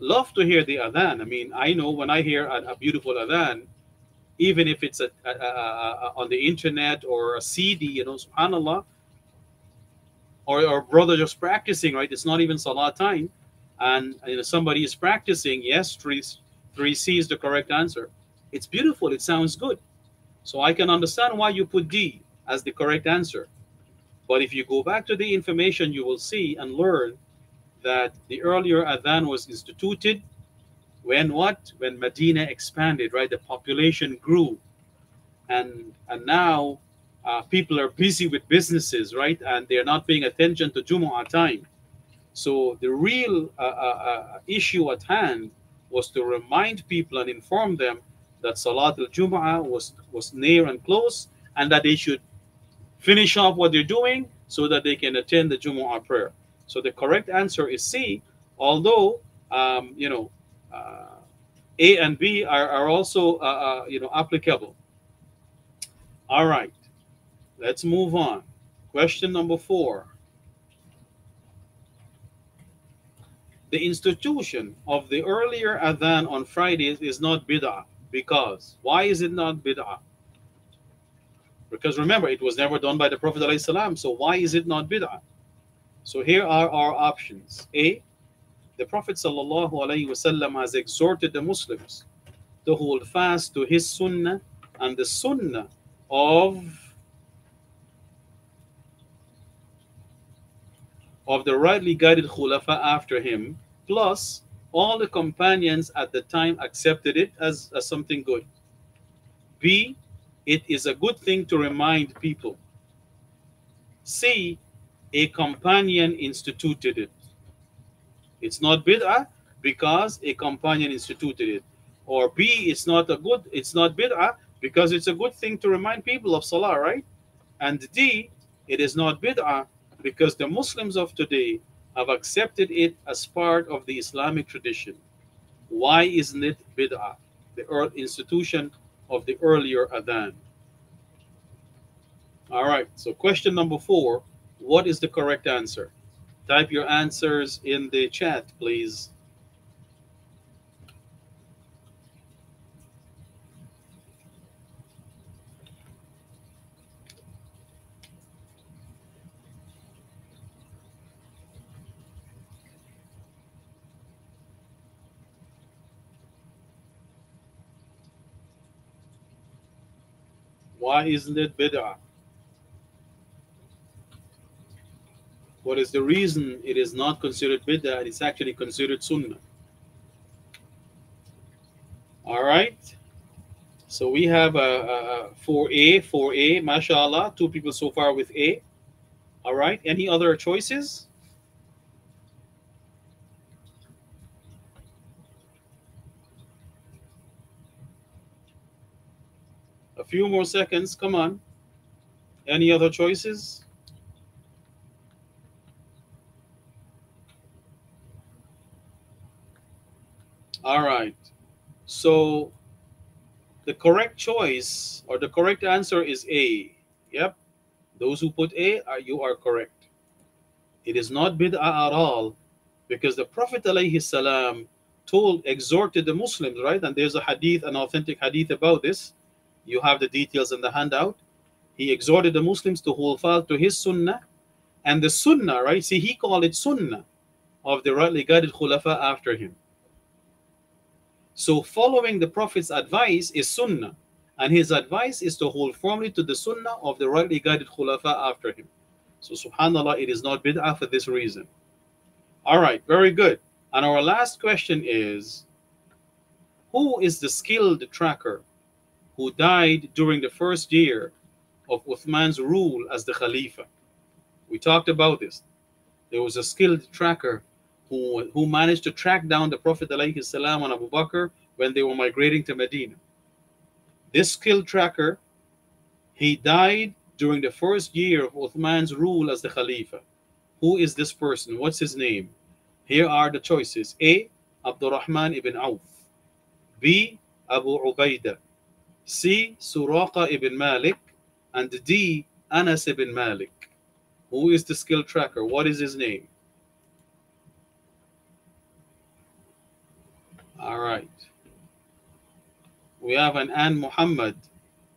love to hear the adhan. I mean, I know when I hear a, a beautiful adhan, even if it's a, a, a, on the internet or a CD, you know, subhanAllah, or, or brother just practicing, right? It's not even salah time. And you know, somebody is practicing, yes, three, three C is the correct answer. It's beautiful, it sounds good. So I can understand why you put D as the correct answer. But if you go back to the information, you will see and learn that the earlier adhan was instituted when what? When Medina expanded, right? The population grew. And and now uh, people are busy with businesses, right? And they're not paying attention to Jumu'ah time. So the real uh, uh, uh issue at hand was to remind people and inform them that Salat al-Jumu'ah was, was near and close and that they should finish off what they're doing so that they can attend the Jumu'ah prayer. So the correct answer is C, although, um, you know, A and B are, are also, uh, uh, you know, applicable. All right, let's move on. Question number four. The institution of the earlier adhan on Fridays is not bid'ah because why is it not bid'ah? Because remember, it was never done by the Prophet ﷺ, so why is it not bid'ah? So here are our options. A, the Prophet ﷺ has exhorted the Muslims to hold fast to his sunnah and the sunnah of of the rightly guided khulafa after him, plus all the companions at the time accepted it as, as something good. B, it is a good thing to remind people. C, a companion instituted it. It's not bid'ah because a companion instituted it. Or B, it's not a good, it's not bid'ah because it's a good thing to remind people of salah, right? And D, it is not bid'ah because the Muslims of today have accepted it as part of the Islamic tradition. Why isn't it bid'ah, the institution of the earlier adhan? All right, so question number four what is the correct answer? Type your answers in the chat, please. Why isn't it bid'ah? What is the reason it is not considered bid'ah? and It's actually considered sunnah. All right. So we have a, a, a 4A, 4A, mashallah. Two people so far with A. All right. Any other choices? A few more seconds. Come on. Any other choices? All right. So the correct choice or the correct answer is A. Yep. Those who put A, are, you are correct. It is not bid'ah at all because the Prophet salam told, exhorted the Muslims, right? And there's a hadith, an authentic hadith about this. You have the details in the handout. He exhorted the Muslims to hold fast to his sunnah. And the sunnah, right? See, he called it sunnah of the rightly guided khulafa after him. So following the Prophet's advice is sunnah. And his advice is to hold firmly to the sunnah of the rightly guided khulafa after him. So subhanAllah, it is not bid'ah for this reason. All right, very good. And our last question is, who is the skilled tracker who died during the first year of Uthman's rule as the Khalifa? We talked about this. There was a skilled tracker who, who managed to track down the Prophet salam and Abu Bakr when they were migrating to Medina. This skilled tracker, he died during the first year of Uthman's rule as the Khalifa. Who is this person? What's his name? Here are the choices. A. Abdurrahman ibn Auf. B. Abu Ubaidah. C. Suraqa ibn Malik. And D. Anas ibn Malik. Who is the skill tracker? What is his name? All right. We have an Ann Muhammad.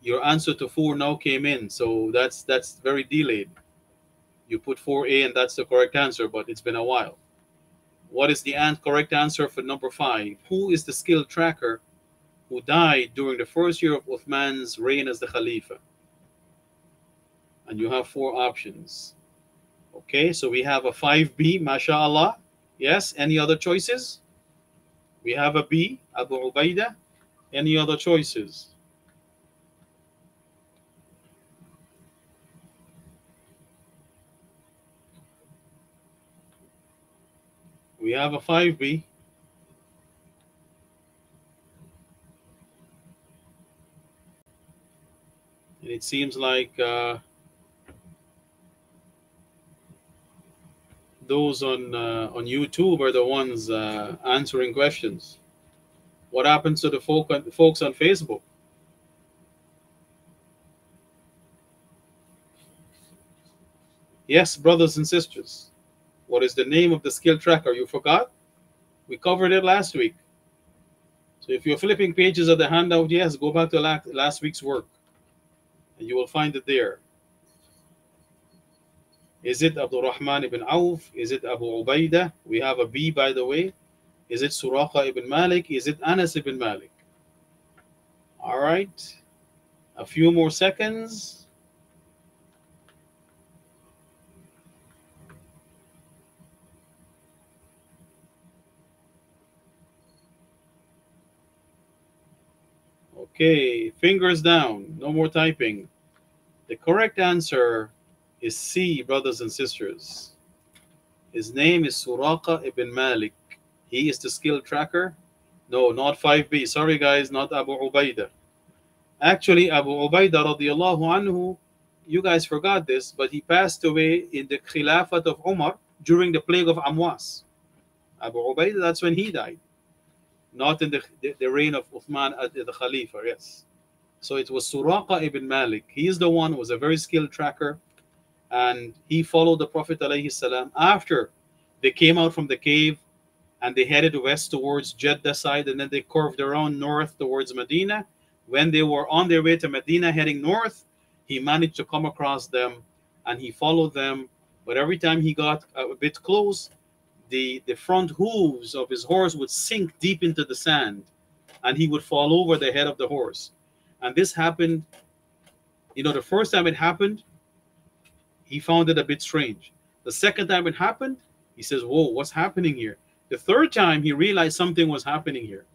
Your answer to four now came in, so that's that's very delayed. You put 4A and that's the correct answer, but it's been a while. What is the and correct answer for number five? Who is the skilled tracker who died during the first year of Uthman's reign as the Khalifa? And you have four options. Okay, so we have a 5B, mashallah. Yes, any other choices? We have a B, Abu Ubaidah. Any other choices? We have a 5B. And it seems like uh, those on uh, on YouTube are the ones uh, answering questions. What happens to the folk on, folks on Facebook? Yes, brothers and sisters. What is the name of the skill tracker? You forgot? We covered it last week. So if you're flipping pages of the handout, yes, go back to last week's work and you will find it there. Is it Abdul Rahman ibn Auf? Is it Abu Ubaidah? We have a B, by the way. Is it Suraqa ibn Malik? Is it Anas ibn Malik? All right. A few more seconds. Okay, fingers down. No more typing. The correct answer is C, brothers and sisters. His name is Suraqa ibn Malik. He is the skill tracker. No, not 5B. Sorry, guys, not Abu Ubaidah. Actually, Abu Ubaidah radiallahu anhu, you guys forgot this, but he passed away in the Khilafat of Umar during the plague of Amwas. Abu Ubaidah, that's when he died. Not in the, the, the reign of Uthman as the Khalifa, yes. So it was Suraqa ibn Malik. He is the one who was a very skilled tracker and he followed the Prophet salam after they came out from the cave and they headed west towards Jeddah side and then they curved around north towards Medina. When they were on their way to Medina heading north, he managed to come across them and he followed them. But every time he got a bit close, the, the front hooves of his horse would sink deep into the sand and he would fall over the head of the horse. And this happened You know, the first time it happened, he found it a bit strange. The second time it happened, he says, Whoa, what's happening here? The third time, he realized something was happening here.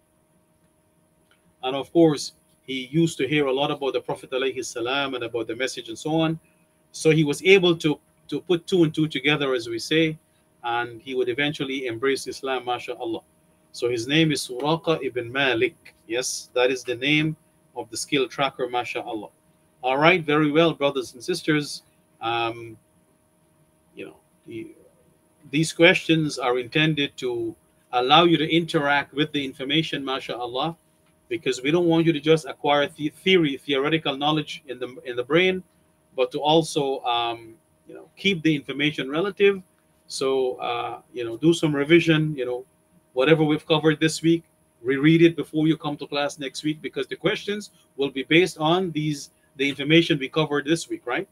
And of course, he used to hear a lot about the Prophet salam and about the message and so on. So he was able to, to put two and two together, as we say, and he would eventually embrace Islam, mashallah. So his name is Suraqa ibn Malik. Yes, that is the name of the skill tracker, mashallah. All right, very well, brothers and sisters. Um, you know, the, these questions are intended to allow you to interact with the information, mashallah, because we don't want you to just acquire the theory, theoretical knowledge in the in the brain, but to also um, you know keep the information relative. So uh, you know, do some revision. You know, whatever we've covered this week, reread it before you come to class next week because the questions will be based on these the information we covered this week, right?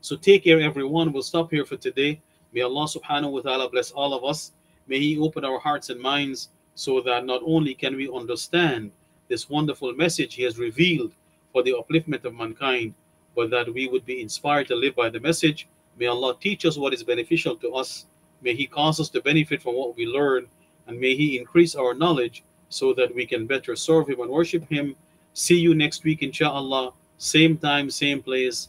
So take care, everyone. We'll stop here for today. May Allah subhanahu wa ta'ala bless all of us. May He open our hearts and minds so that not only can we understand this wonderful message He has revealed for the upliftment of mankind, but that we would be inspired to live by the message. May Allah teach us what is beneficial to us. May He cause us to benefit from what we learn, and may He increase our knowledge so that we can better serve Him and worship Him. See you next week, inshallah. Same time, same place.